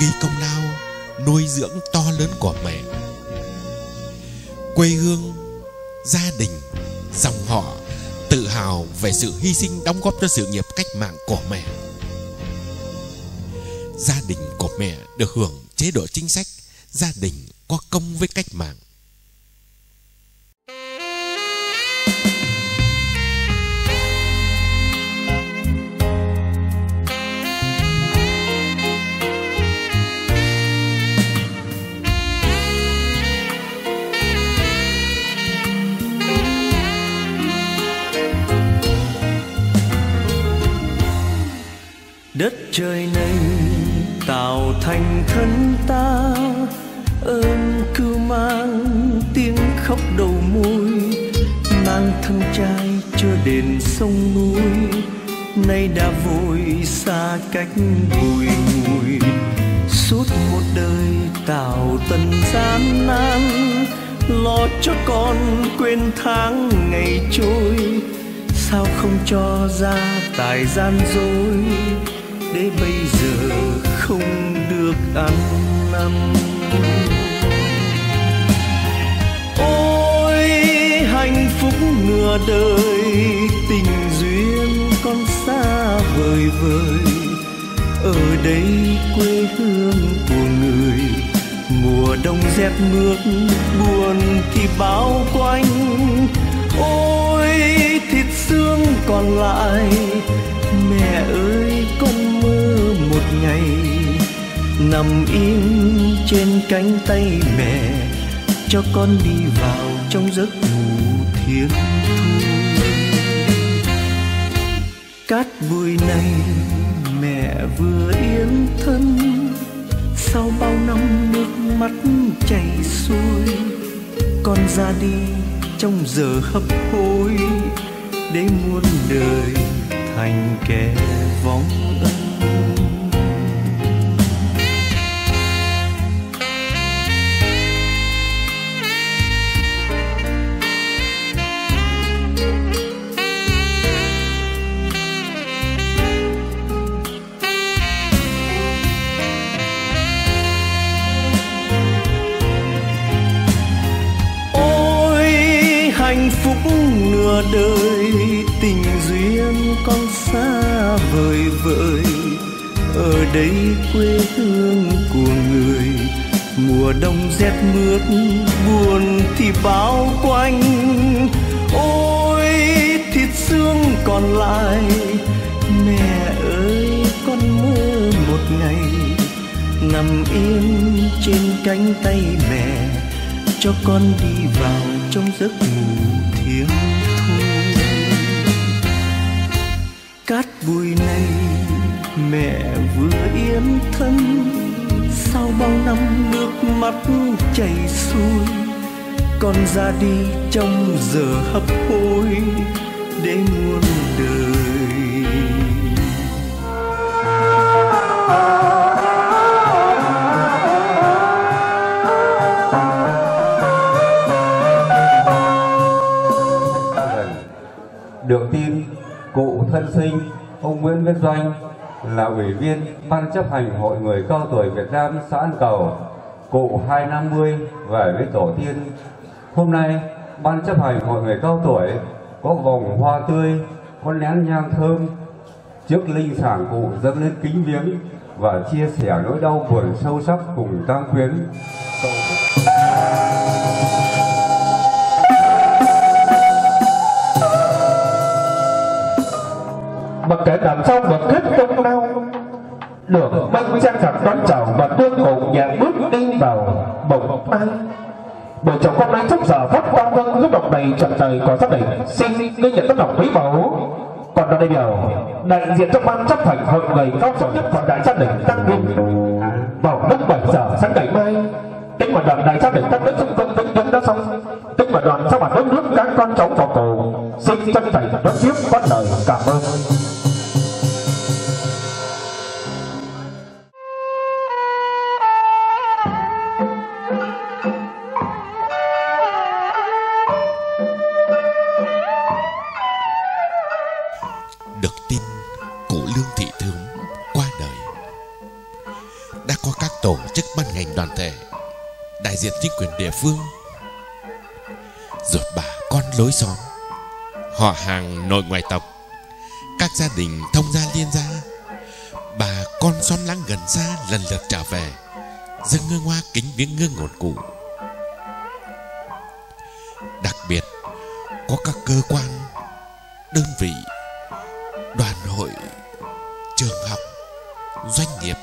Ghi công lao, nuôi dưỡng to lớn của mẹ. Quê hương, gia đình, dòng họ tự hào về sự hy sinh đóng góp cho sự nghiệp cách mạng của mẹ. Gia đình của mẹ được hưởng chế độ chính sách, gia đình có công với cách mạng. Đất trời này tạo thành thân ta, ơn cứ mang tiếng khóc đầu môi, mang thân trai cho đền sông núi. Nay đã vội xa cách bùi ngùi, suốt một đời tạo tần gian nan. Lo cho con quên tháng ngày trôi, sao không cho ra tài gian dối? Để bây giờ không được ăn năn. Ôi, hạnh phúc nửa đời, tình duyên con xa vời vời. Ở đây quê hương của người, mùa đông rét mướt buồn thì bao quanh. Ôi, thịt xương còn lại mẹ ơi con mơ một ngày. Nằm im trên cánh tay mẹ, cho con đi vào trong giấc ngủ thiêng thu cát bụi này mẹ vừa yên thân. Sau bao năm nước mắt chảy xuôi, con ra đi trong giờ hấp hối. Để muôn đời thành kẻ vong ân. Ôi hạnh phúc nửa đời tình duyên xa vời vợi. Ở đây quê hương của người, mùa đông rét mướt, buồn thì bao quanh. Ôi, thịt xương còn lại, mẹ ơi, con mơ một ngày. Nằm yên trên cánh tay mẹ, cho con đi vào trong giấc ngủ. Buổi nay mẹ vừa yên thân. Sau bao năm nước mắt chảy xuôi con ra đi trong giờ hấp hối để muôn đời. Được tin, cụ thân sinh, ông Nguyễn Viết Doanh là ủy viên ban chấp hành hội người cao tuổi Việt Nam xã An Cầu, cụ 250 về với tổ tiên. Hôm nay, ban chấp hành hội người cao tuổi có vòng hoa tươi, có nén nhang thơm trước linh sản cụ dâng lên kính viếng và chia sẻ nỗi đau buồn sâu sắc cùng tang quyến. Cầu mặc kể làm sao bậc kết công lao. Được ban trang thật đón chào và tương hồn nhàn bước đi vào bồng an bởi chồng hôm nay chúc giờ phát quang vân giúp đọc này trận trời có xác định xin ghi nhận tác lòng quý mẫu. Còn đây biểu đại diện trong ban chấp hành hội người cao giỏi nhất và đại gia đình tăng viên vào lúc 7 giờ sáng ngày mai tính mà đoàn đại gia đình tăng đến trung tâm vinh vinh đã xong. Tính mà đoàn sau mặt đất nước các con cháu vào cầu xin chân thành đón tiếp có lời cảm ơn. Quyền địa phương. Rồi bà con lối xóm, họ hàng nội ngoại tộc, các gia đình thông gia liên gia, bà con xóm láng gần xa lần lượt trở về, dâng hương hoa kính viếng ngương ngột cụ. Đặc biệt, có các cơ quan, đơn vị, đoàn hội, trường học, doanh nghiệp,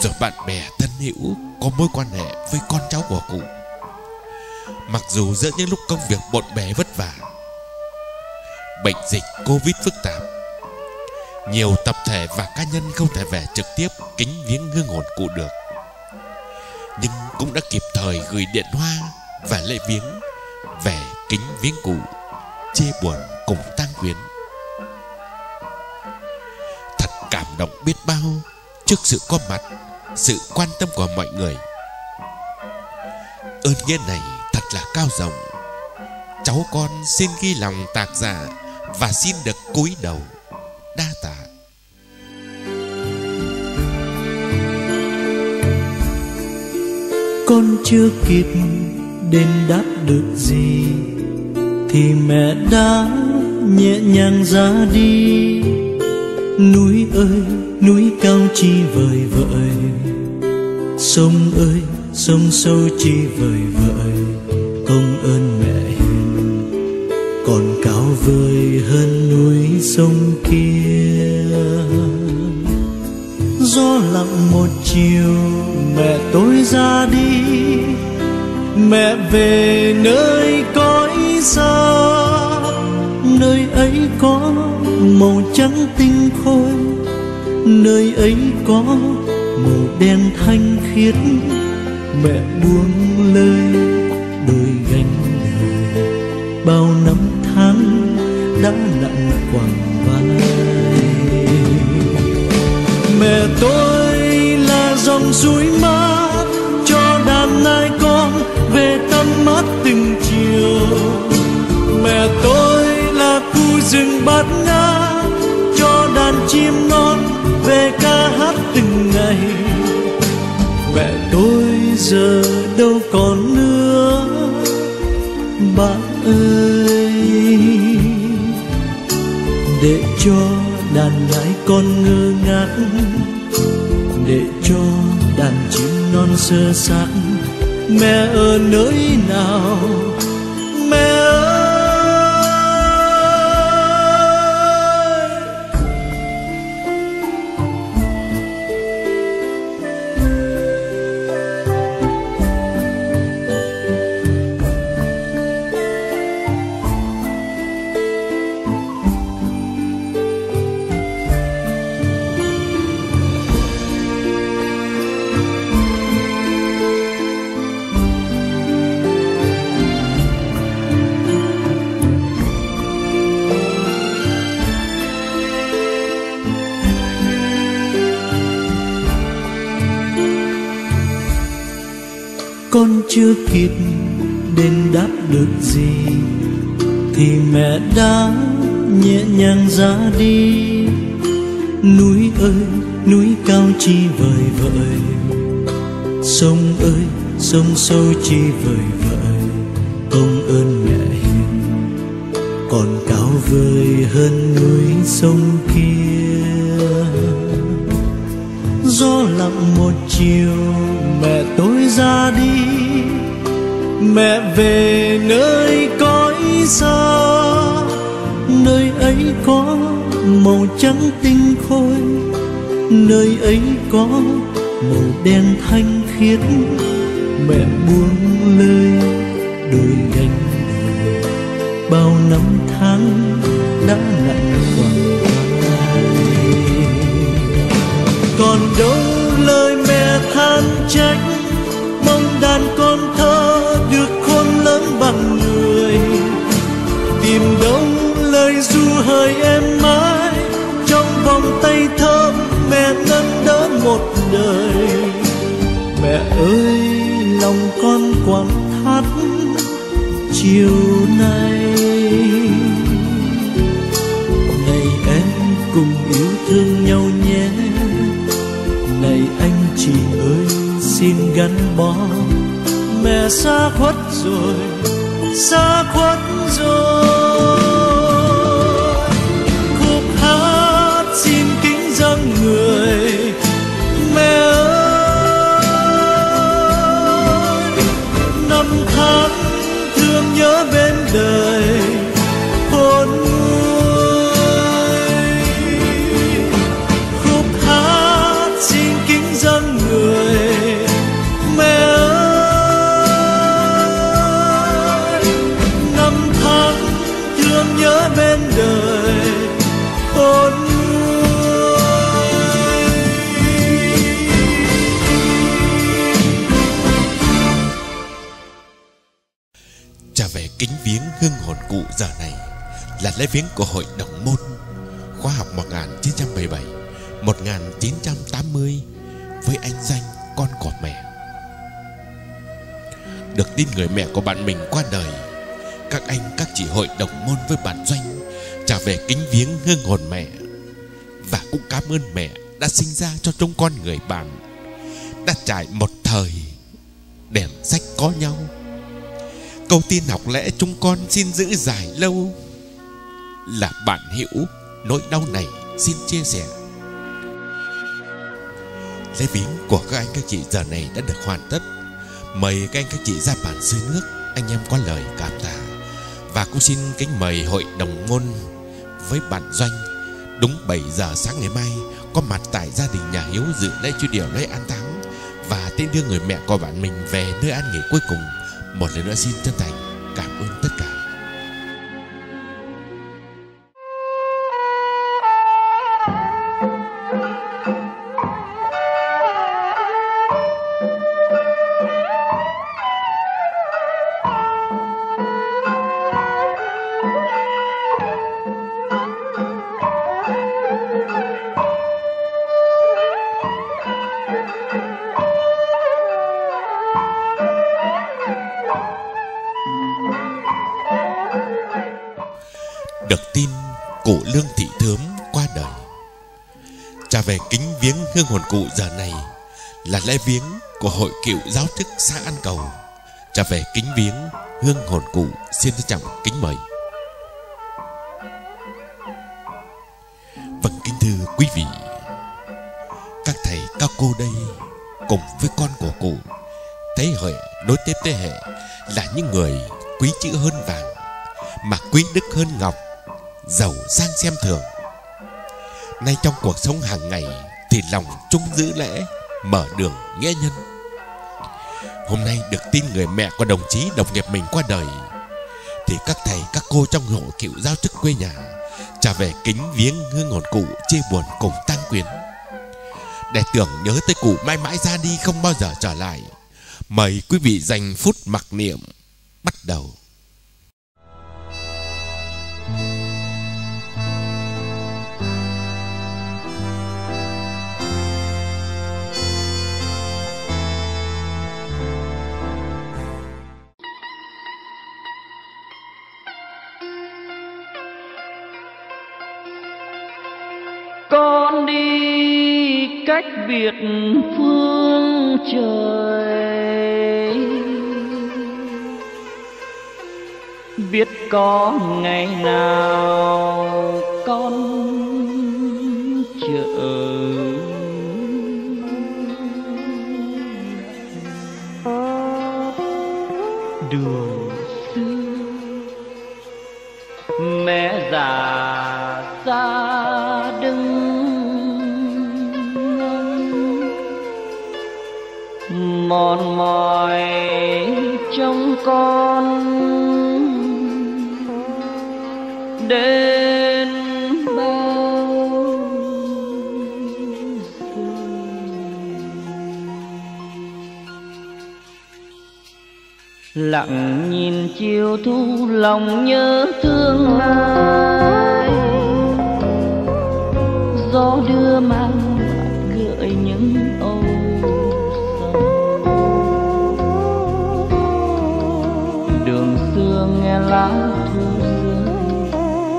rồi bạn bè thân hữu có mối quan hệ với con cháu của cụ mặc dù giữa những lúc công việc bộn bề vất vả, bệnh dịch covid phức tạp, nhiều tập thể và cá nhân không thể về trực tiếp kính viếng hương hồn cụ được. Nhưng cũng đã kịp thời gửi điện hoa và lễ viếng về kính viếng cụ, chia buồn cùng tang quyến. Thật cảm động biết bao trước sự có mặt, sự quan tâm của mọi người. Ơn nghĩa này thật là cao rộng. Cháu con xin ghi lòng tạc giả và xin được cúi đầu, đa tạ. Con chưa kịp đền đáp được gì, thì mẹ đã nhẹ nhàng ra đi. Núi ơi, núi cao chi vời vợi, sông ơi, sông sâu chi vời vợi công ơn mẹ hiền. Còn cao vời hơn núi sông kia. Gió lặng một chiều, mẹ tôi ra đi. Mẹ về nơi cõi xa. Nơi ấy có màu trắng tinh khôi. Nơi ấy có màu đen thanh khiết. Mẹ buông lời đôi gánh đời bao năm tháng đã nặng quàng vai. Mẹ tôi là dòng suối mát, cho đàn nai con về tắm mát từng chiều. Mẹ tôi là khu rừng bát ngát, cho đàn chim non về ca hát từng ngày. Mẹ tôi giờ đâu còn ơi. Để cho đàn gái con ngơ ngác, để cho đàn chim non sơ xác, mẹ ở nơi nào một đời. Mẹ ơi, lòng con quặn thắt chiều nay. Này em cùng yêu thương nhau nhé. Này anh chị ơi, xin gắn bó. Mẹ xa khuất rồi, xa khuất hương hồn cụ giờ này Là lễ viếng của hội đồng môn, Khóa học 1977 1980 Với anh danh con của mẹ. Được tin người mẹ của bạn mình qua đời, Các anh, các chị hội đồng môn với bạn doanh trả về kính viếng hương hồn mẹ Và cũng cảm ơn mẹ Đã sinh ra cho chúng con người bạn, Đã trải một thời Đèn sách có nhau Câu tiên học lẽ chúng con xin giữ dài lâu. Là bạn hiểu Nỗi đau này xin chia sẻ. Lễ viếng của các anh các chị giờ này đã được hoàn tất. Mời các anh các chị ra bàn xơi nước, Anh em có lời cảm tạ. Và cũng xin kính mời hội đồng ngôn Với bạn Doanh. Đúng 7 giờ sáng ngày mai, Có mặt tại gia đình nhà Hiếu dự lễ truy điệu lễ an táng. Và tiễn đưa người mẹ của bạn mình về nơi an nghỉ cuối cùng một lần nữa xin chân thành cảm ơn tất cả. Hương hồn cụ giờ này Là lễ viếng của hội cựu giáo chức xã An Cầu. Trở về kính viếng, hương hồn cụ Xin trân trọng kính mời. Vâng kính thưa quý vị, Các thầy, các cô đây Cùng với con của cụ, Thế hệ nối tiếp thế hệ, Là những người quý chữ hơn vàng, Mà quý đức hơn ngọc, giàu sang xem thường. Nay trong cuộc sống hàng ngày thì lòng trung giữ lễ mở đường nghĩa nhân. Hôm nay được tin người mẹ của đồng chí đồng nghiệp mình qua đời, thì các thầy, các cô trong hội cựu giao chức quê nhà trả về kính viếng hương hồn cụ chia buồn cùng tang quyến để tưởng nhớ tới cụ mãi mãi ra đi không bao giờ trở lại, mời quý vị dành phút mặc niệm bắt đầu. Cách biệt phương trời. Biết có ngày nào con chờ. Đường xưa mẹ già mòn mỏi trong con. Đến bao lặng nhìn chiều thu lòng nhớ thương ai? Gió đưa mà nghe thu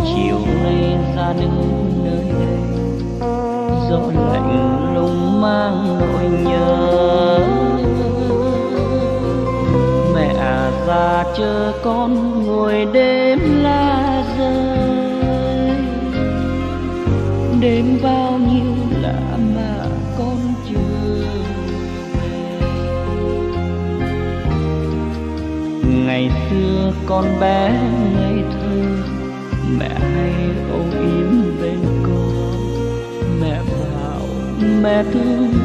chiều nay ra đứng nơi đây, gió lạnh lùng mang nỗi nhớ. Mẹ già chờ con ngồi đêm con bé ngây thơ mẹ hay âu yếm bên con. Mẹ bảo mẹ thương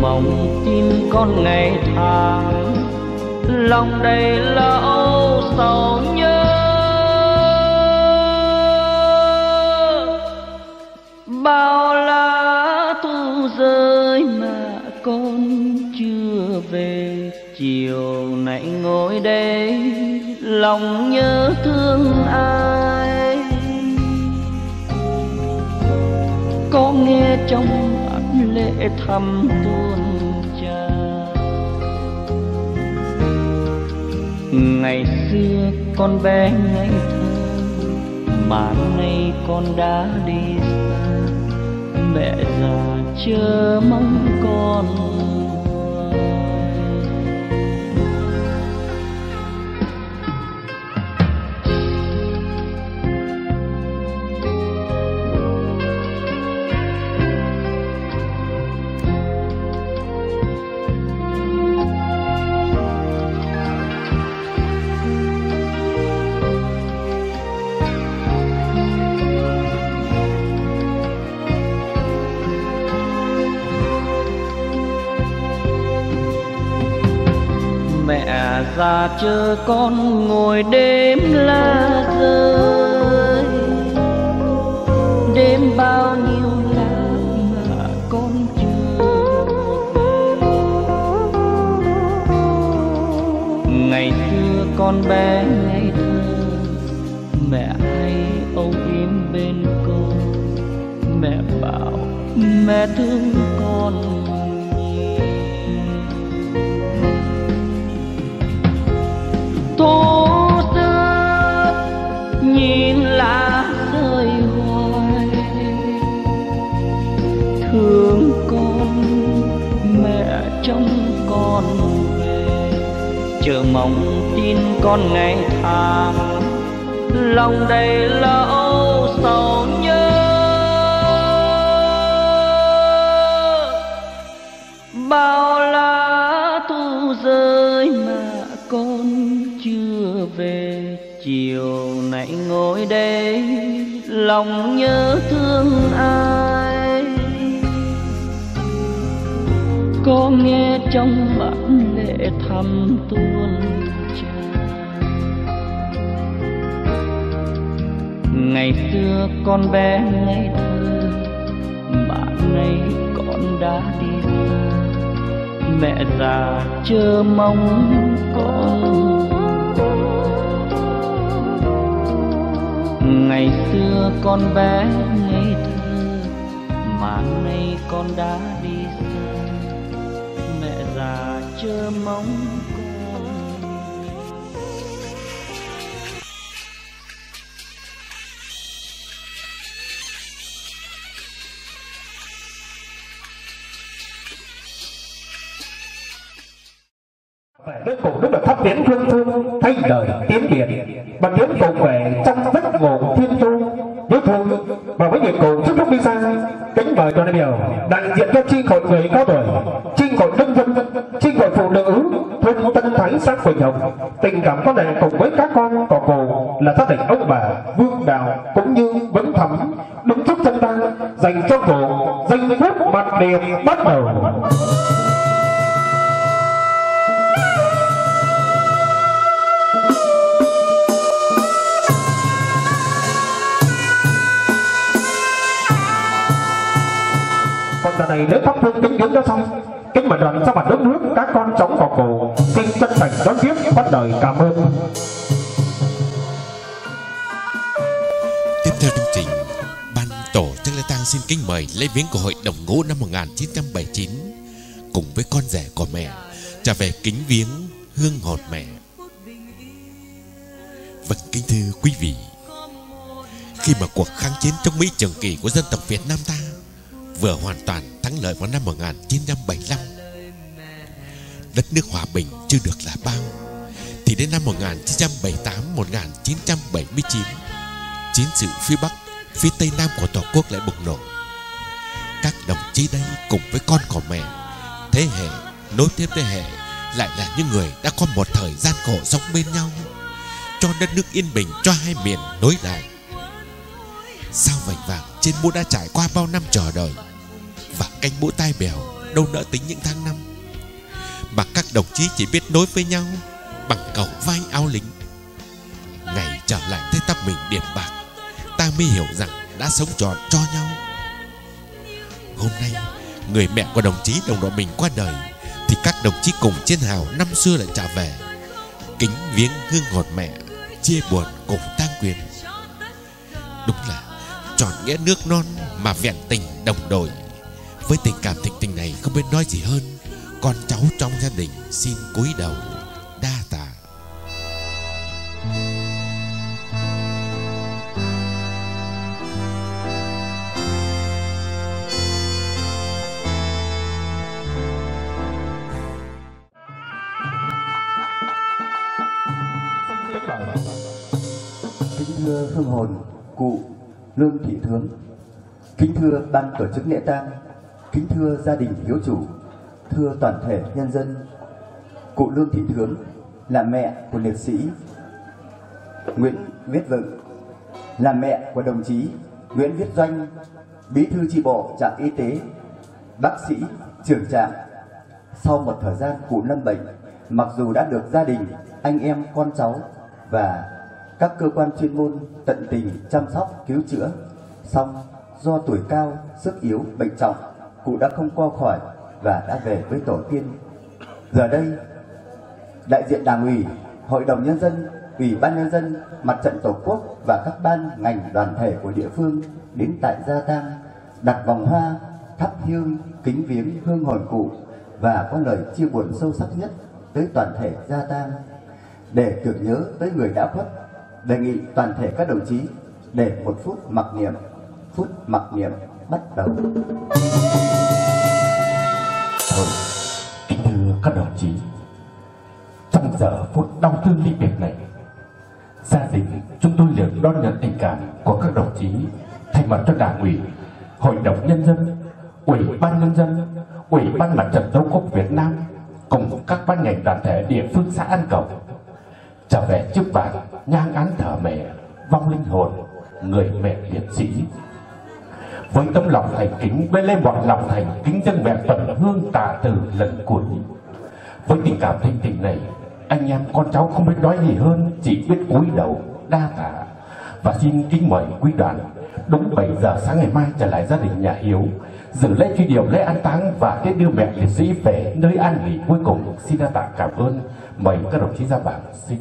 mong tin con ngày tháng lòng đầy lâu sầu nhớ. Bao lá thu rơi mà con chưa về. Chiều nay ngồi đây, lòng nhớ thương ai? Có nghe trong mắt lệ thầm tôi ngày xưa con bé ngây thơ, mà nay con đã đi xa. Mẹ già chưa mong con chờ con ngồi đêm la rơi đêm bao nhiêu lá mà con chưa ngày xưa con bé ngây thơ, mẹ hay âu yếm bên con mẹ bảo, mẹ thương mong tin con ngày tháng. Lòng đầy lâu sầu nhớ. Bao lá thu rơi mà con chưa về. Chiều nay ngồi đây, lòng nhớ thương ai? Có nghe trong bản lệ thầm ngày xưa con bé ngây thơ, mà nay con đã đi xa. Mẹ già chờ mong con ngày xưa con bé ngây thơ, mà nay con đã đi xa. Mẹ già chờ mong biển tiến thương thương thay đời tiến biển và kiếm cầu về trong giấc ngộ thiên tu, nhớ thương. Và với nhiệm cầu trước lúc đi xa, kính mời đoàn đại biểu đại diện cho chi hội người cao tuổi, chi hội nông dân, chi hội phụ nữ thôn tân thái xã quỳnh hồng tình cảm có lẽ cùng với các con của cô là gia đình ông bà, vương đào cũng như vấn thẩm. Đứng trước chân ta, dành cho cổ danh phúc mặt đẹp bắt đầu. Này lễ thắp hương kính viếng đã xong kính mời đoàn sau mặt đất nước các con cháu vào cổ xin chân thành đón tiếp bắt đời cảm ơn Tiếp theo chương trình, ban tổ chức lễ tang xin kính mời lễ viếng của hội đồng ngũ năm 1979 cùng với con rể của mẹ trở về kính viếng hương hồn mẹ. Vâng kính thưa quý vị, khi mà cuộc kháng chiến chống Mỹ trường kỳ của dân tộc Việt Nam ta vừa hoàn toàn thắng lợi vào năm 1975, đất nước hòa bình chưa được là bao, thì đến năm 1978-1979 chiến sự phía Bắc, phía Tây Nam của Tổ quốc lại bùng nổ. Các đồng chí đây cùng với con của mẹ, thế hệ nối tiếp thế hệ lại là những người đã có một thời gian khổ sống bên nhau, cho đất nước yên bình cho hai miền nối lại. Sao vành vàng trên mũ đã trải qua bao năm chờ đợi và canh mũ tai bèo đâu nỡ tính những tháng năm. Mà các đồng chí chỉ biết nối với nhau bằng cầu vai áo lính. Ngày trở lại thấy tóc mình điểm bạc, ta mới hiểu rằng đã sống trọn cho nhau. Hôm nay, người mẹ của đồng chí đồng đội mình qua đời, thì các đồng chí cùng chiến hào năm xưa lại trở về. Kính viếng hương hồn mẹ, chia buồn cùng tang quyền. Đúng là tròn nghĩa nước non mà vẹn tình đồng đội với tình cảm thịnh tình này không biết nói gì hơn, con cháu trong gia đình xin cúi đầu, đa tạ. Kính thưa hương hồn, cụ, Lương Thị Thướng. Kính thưa ban tổ chức lễ tang Kính thưa gia đình hiếu chủ Thưa toàn thể nhân dân Cụ Lương Thị Thướng là mẹ của liệt sĩ Nguyễn Viết Vựng Là mẹ của đồng chí Nguyễn Viết Doanh Bí thư tri bộ trạm y tế Bác sĩ trưởng trạm. Sau một thời gian cụ lâm bệnh Mặc dù đã được gia đình, anh em, con cháu và các cơ quan chuyên môn tận tình chăm sóc cứu chữa song do tuổi cao sức yếu bệnh trọng cụ đã không qua khỏi và đã về với tổ tiên. Giờ đây, đại diện đảng ủy, hội đồng nhân dân, ủy ban nhân dân, mặt trận tổ quốc và các ban, ngành, đoàn thể của địa phương đến tại gia tang đặt vòng hoa thắp hương, kính viếng hương hồn cụ và có lời chia buồn sâu sắc nhất tới toàn thể gia tang để tưởng nhớ tới người đã khuất, đề nghị toàn thể các đồng chí để một phút mặc niệm, phút mặc niệm bắt đầu. Thôi, kính thưa các đồng chí, trong giờ phút đau thương ly biệt này, gia đình chúng tôi liền đón nhận tình cảm của các đồng chí thay mặt cho đảng ủy, hội đồng nhân dân, ủy ban nhân dân, ủy ban mặt trận tổ quốc Việt Nam cùng các ban ngành đoàn thể địa phương xã An Cầu trở về trước bàn nhang án thở mẹ vong linh hồn người mẹ liệt sĩ với tấm lòng thành kính, bên lên mọi lòng thành kính dân mẹ tận hương tạ từ lần cuối. Với tình cảm thanh tình này, anh em con cháu không biết nói gì hơn, chỉ biết cúi đầu, đa tạ. Và xin kính mời quý đoàn, đúng 7 giờ sáng ngày mai trở lại gia đình nhà hiếu, dự lễ truy điệu lễ an táng và tiễn đưa mẹ liệt sĩ về nơi an nghỉ cuối cùng. Xin đa tạ, cảm ơn. Mời các đồng chí ra bảng xin.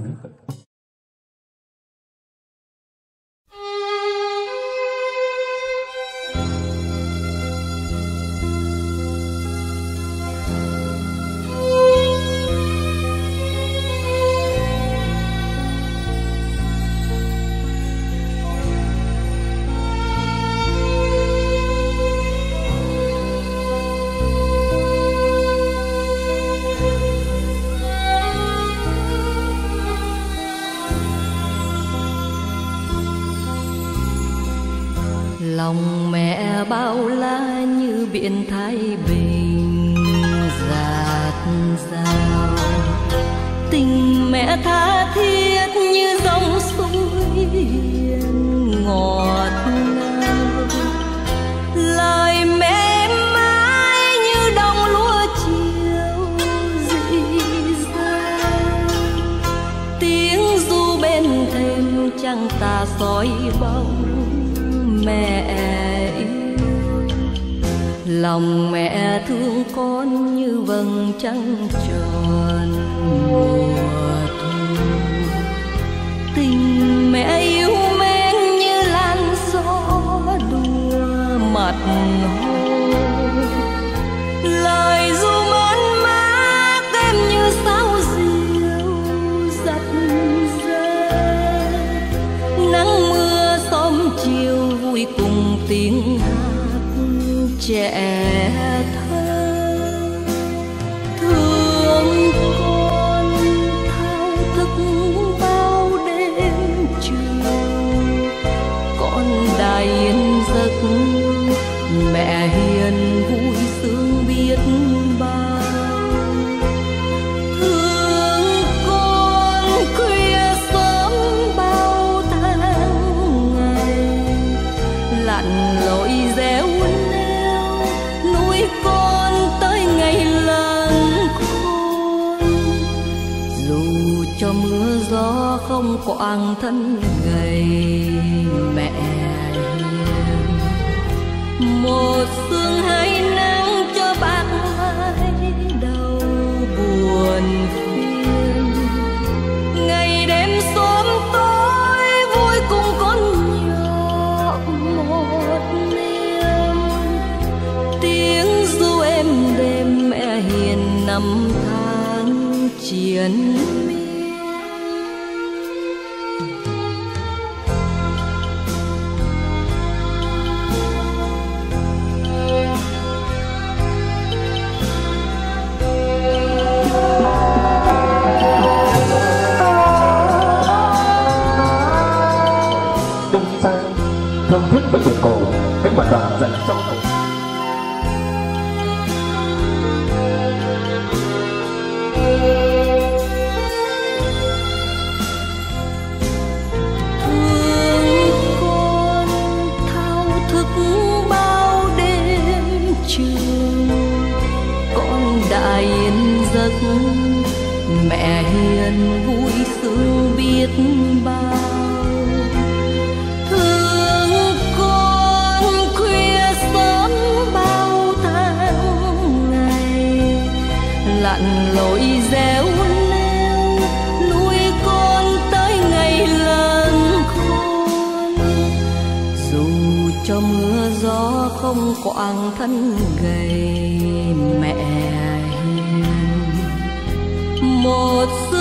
một giây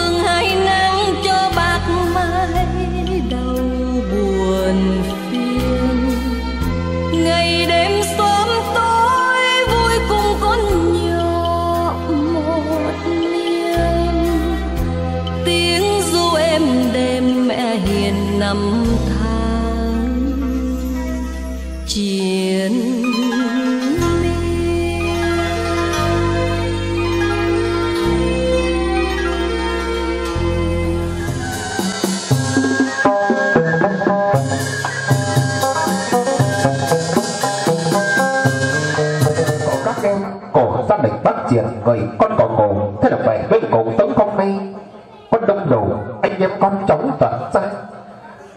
chuyện người con cậu cổ. Thế là về với cổ tống công nay con đông đủ anh em con cháu toàn ra.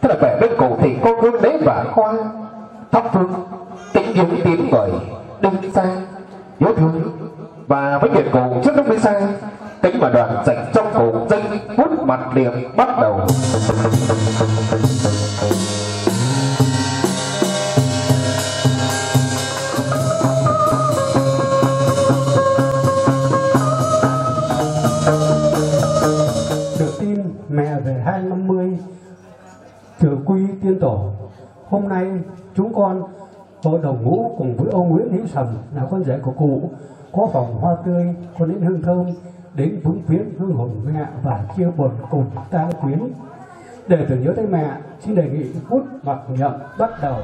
Thế là về với cổ thì cô hương lễ vả khoa thắp phương tính yếu tiếng người đứng xa. Yếu thương và với việc cổ trước lúc đi xa. Tính mà đoàn dành trong cổ dây hút mặt liệm bắt đầu. núi sầm, là con rể của cụ, có vòng hoa tươi, có đến hương thơm, đến vững viễn hương hồn mẹ và chia buồn cùng ta quyến. Để tưởng nhớ tới mẹ, xin đề nghị phút mặc nhậm bắt đầu.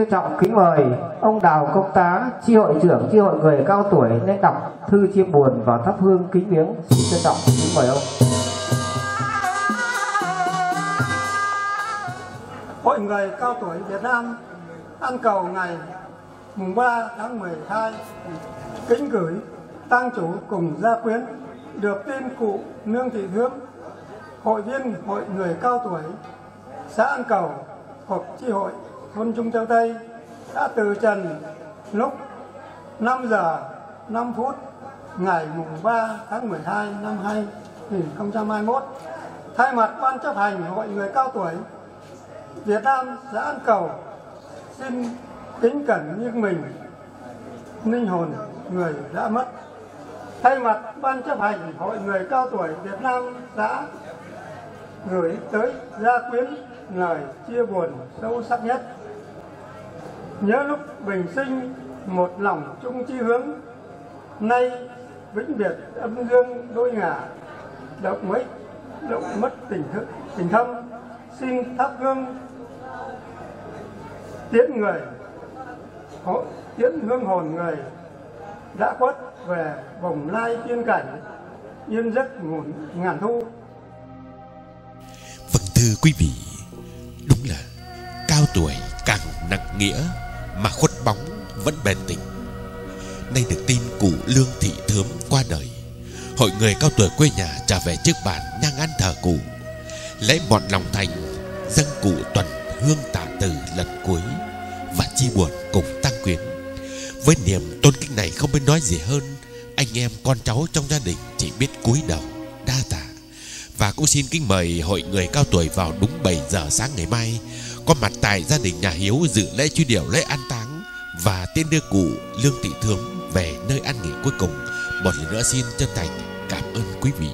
Trân trọng kính mời ông Đào Công Tá, chi hội trưởng chi hội người cao tuổi lên đọc thư chia buồn và thắp hương kính viếng. Xin trân trọng kính mời ông. Hội người cao tuổi Việt Nam ăn cầu ngày mùng 3 tháng 12 kính gửi tang chủ cùng gia quyến được tin cụ Nương Thị Thước hội viên hội người cao tuổi xã An Cầu thuộc chi hội quân Trung Châu Tây đã từ trần lúc 5 giờ 5 phút ngày mùng 3 tháng 12 năm 2021 thay mặt ban chấp hành hội người cao tuổi Việt Nam xã An Cầu xin kính cẩn nghiêng mình, linh hồn người đã mất. Thay mặt ban chấp hành hội người cao tuổi Việt Nam đã gửi tới gia quyến lời chia buồn sâu sắc nhất nhớ lúc bình sinh, một lòng chung chi hướng. Nay, vĩnh biệt âm dương đôi ngả. Động mấy động mất tình thức tình thâm, xin thắp hương. Tiễn người, hộ, tiễn hương hồn người. Đã khuất về vòng lai tiên cảnh, yên giấc ngủ ngàn thu. Vâng thưa quý vị, Đúng là cao tuổi càng nặng nghĩa. Mà khuất bóng vẫn bền tình. Nay được tin cụ Lương Thị Thướm qua đời, Hội người cao tuổi quê nhà trở về trước bàn nhang ăn thờ cụ Lễ mọn lòng thành, Dâng cụ tuần hương tạ từ lần cuối Và chi buồn cùng tăng quyến. Với niềm tôn kính này không biết nói gì hơn, Anh em con cháu trong gia đình chỉ biết cúi đầu, đa tạ. Và cũng xin kính mời hội người cao tuổi vào đúng 7 giờ sáng ngày mai có mặt tại gia đình nhà Hiếu dự lễ truy điệu lễ an táng Và tiên đưa cụ Lương Thị Thướng về nơi an nghỉ cuối cùng. Một lần nữa xin chân thành cảm ơn quý vị.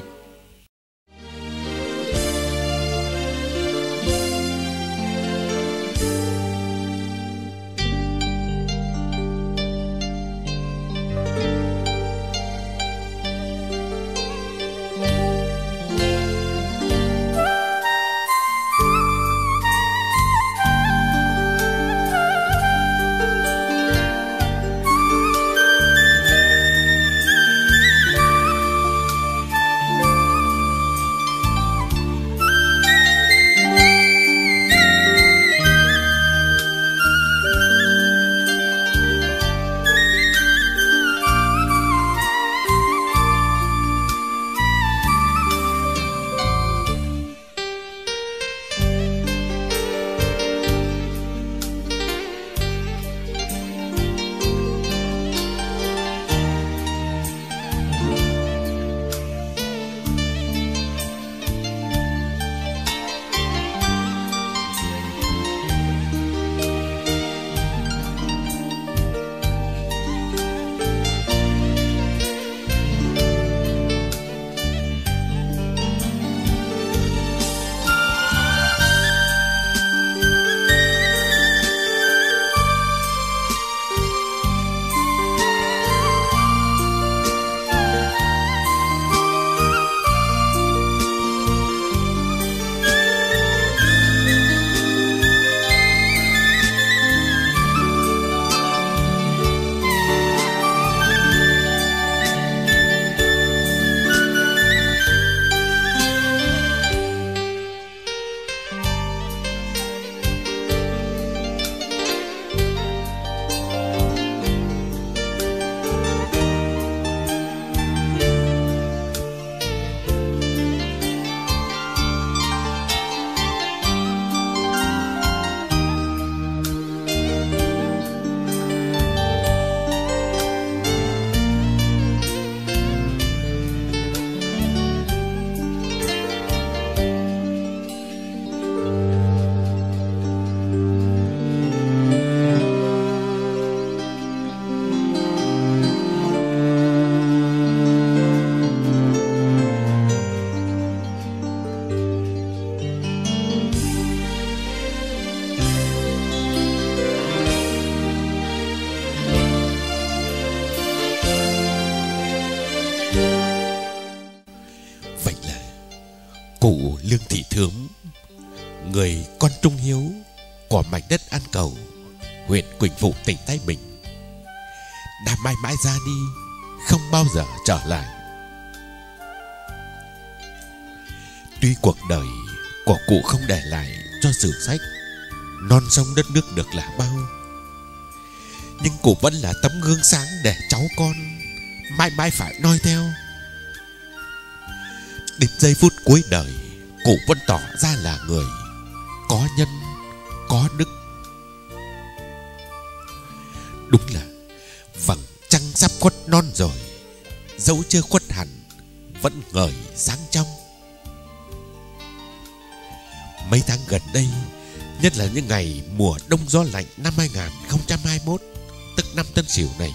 Huyện tỉnh Thái Bình, đã mãi mãi ra đi, không bao giờ trở lại. Tuy cuộc đời của cụ không để lại cho sử sách non sông đất nước được là bao, nhưng cụ vẫn là tấm gương sáng để cháu con mãi mãi phải noi theo. Đến giây phút cuối đời, cụ vẫn tỏ ra là người có nhân, có đức. Khuất non rồi, dẫu chưa khuất hẳn, vẫn ngời sáng trong. Mấy tháng gần đây, nhất là những ngày mùa đông gió lạnh năm 2021, tức năm Tân Sửu này,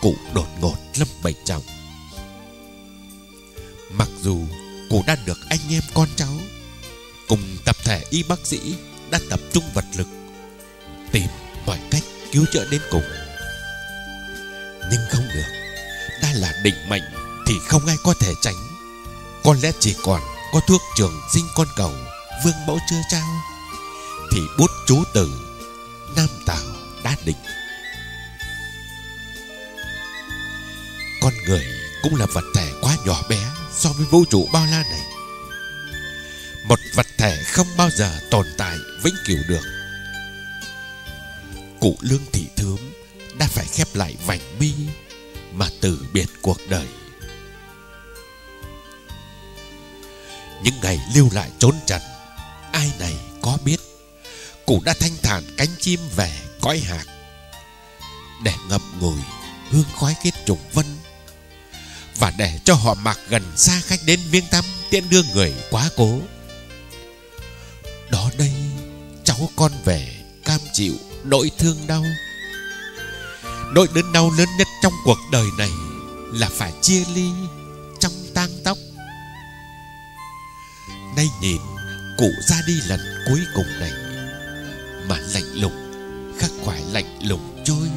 cụ đột ngột lâm bệnh trọng. Mặc dù cụ đã được anh em con cháu cùng tập thể y bác sĩ đã tập trung vật lực tìm mọi cách cứu chữa đến cùng. Định mệnh thì không ai có thể tránh. Có lẽ chỉ còn có thuốc trường sinh con cầu, vương mẫu chưa trao, thì bút chú tử nam tào đã định. Con người cũng là vật thể quá nhỏ bé so với vũ trụ bao la này. Một vật thể không bao giờ tồn tại vĩnh cửu được. Cụ lương thị thướm đã phải khép lại vành mi mà từ biệt cuộc đời. Những ngày lưu lại trốn trần, ai này có biết? Cụ đã thanh thản cánh chim về cõi hạc, để ngậm ngùi hương khói kết trùng vân. Và để cho họ mặc gần xa khách đến viếng thăm tiễn đưa người quá cố. Đó đây, cháu con về cam chịu nỗi thương đau nỗi đớn đau lớn nhất trong cuộc đời này là phải chia ly trong tang tóc. Nay nhìn, cụ ra đi lần cuối cùng này, mà lạnh lùng, khắc khoải lạnh lùng trôi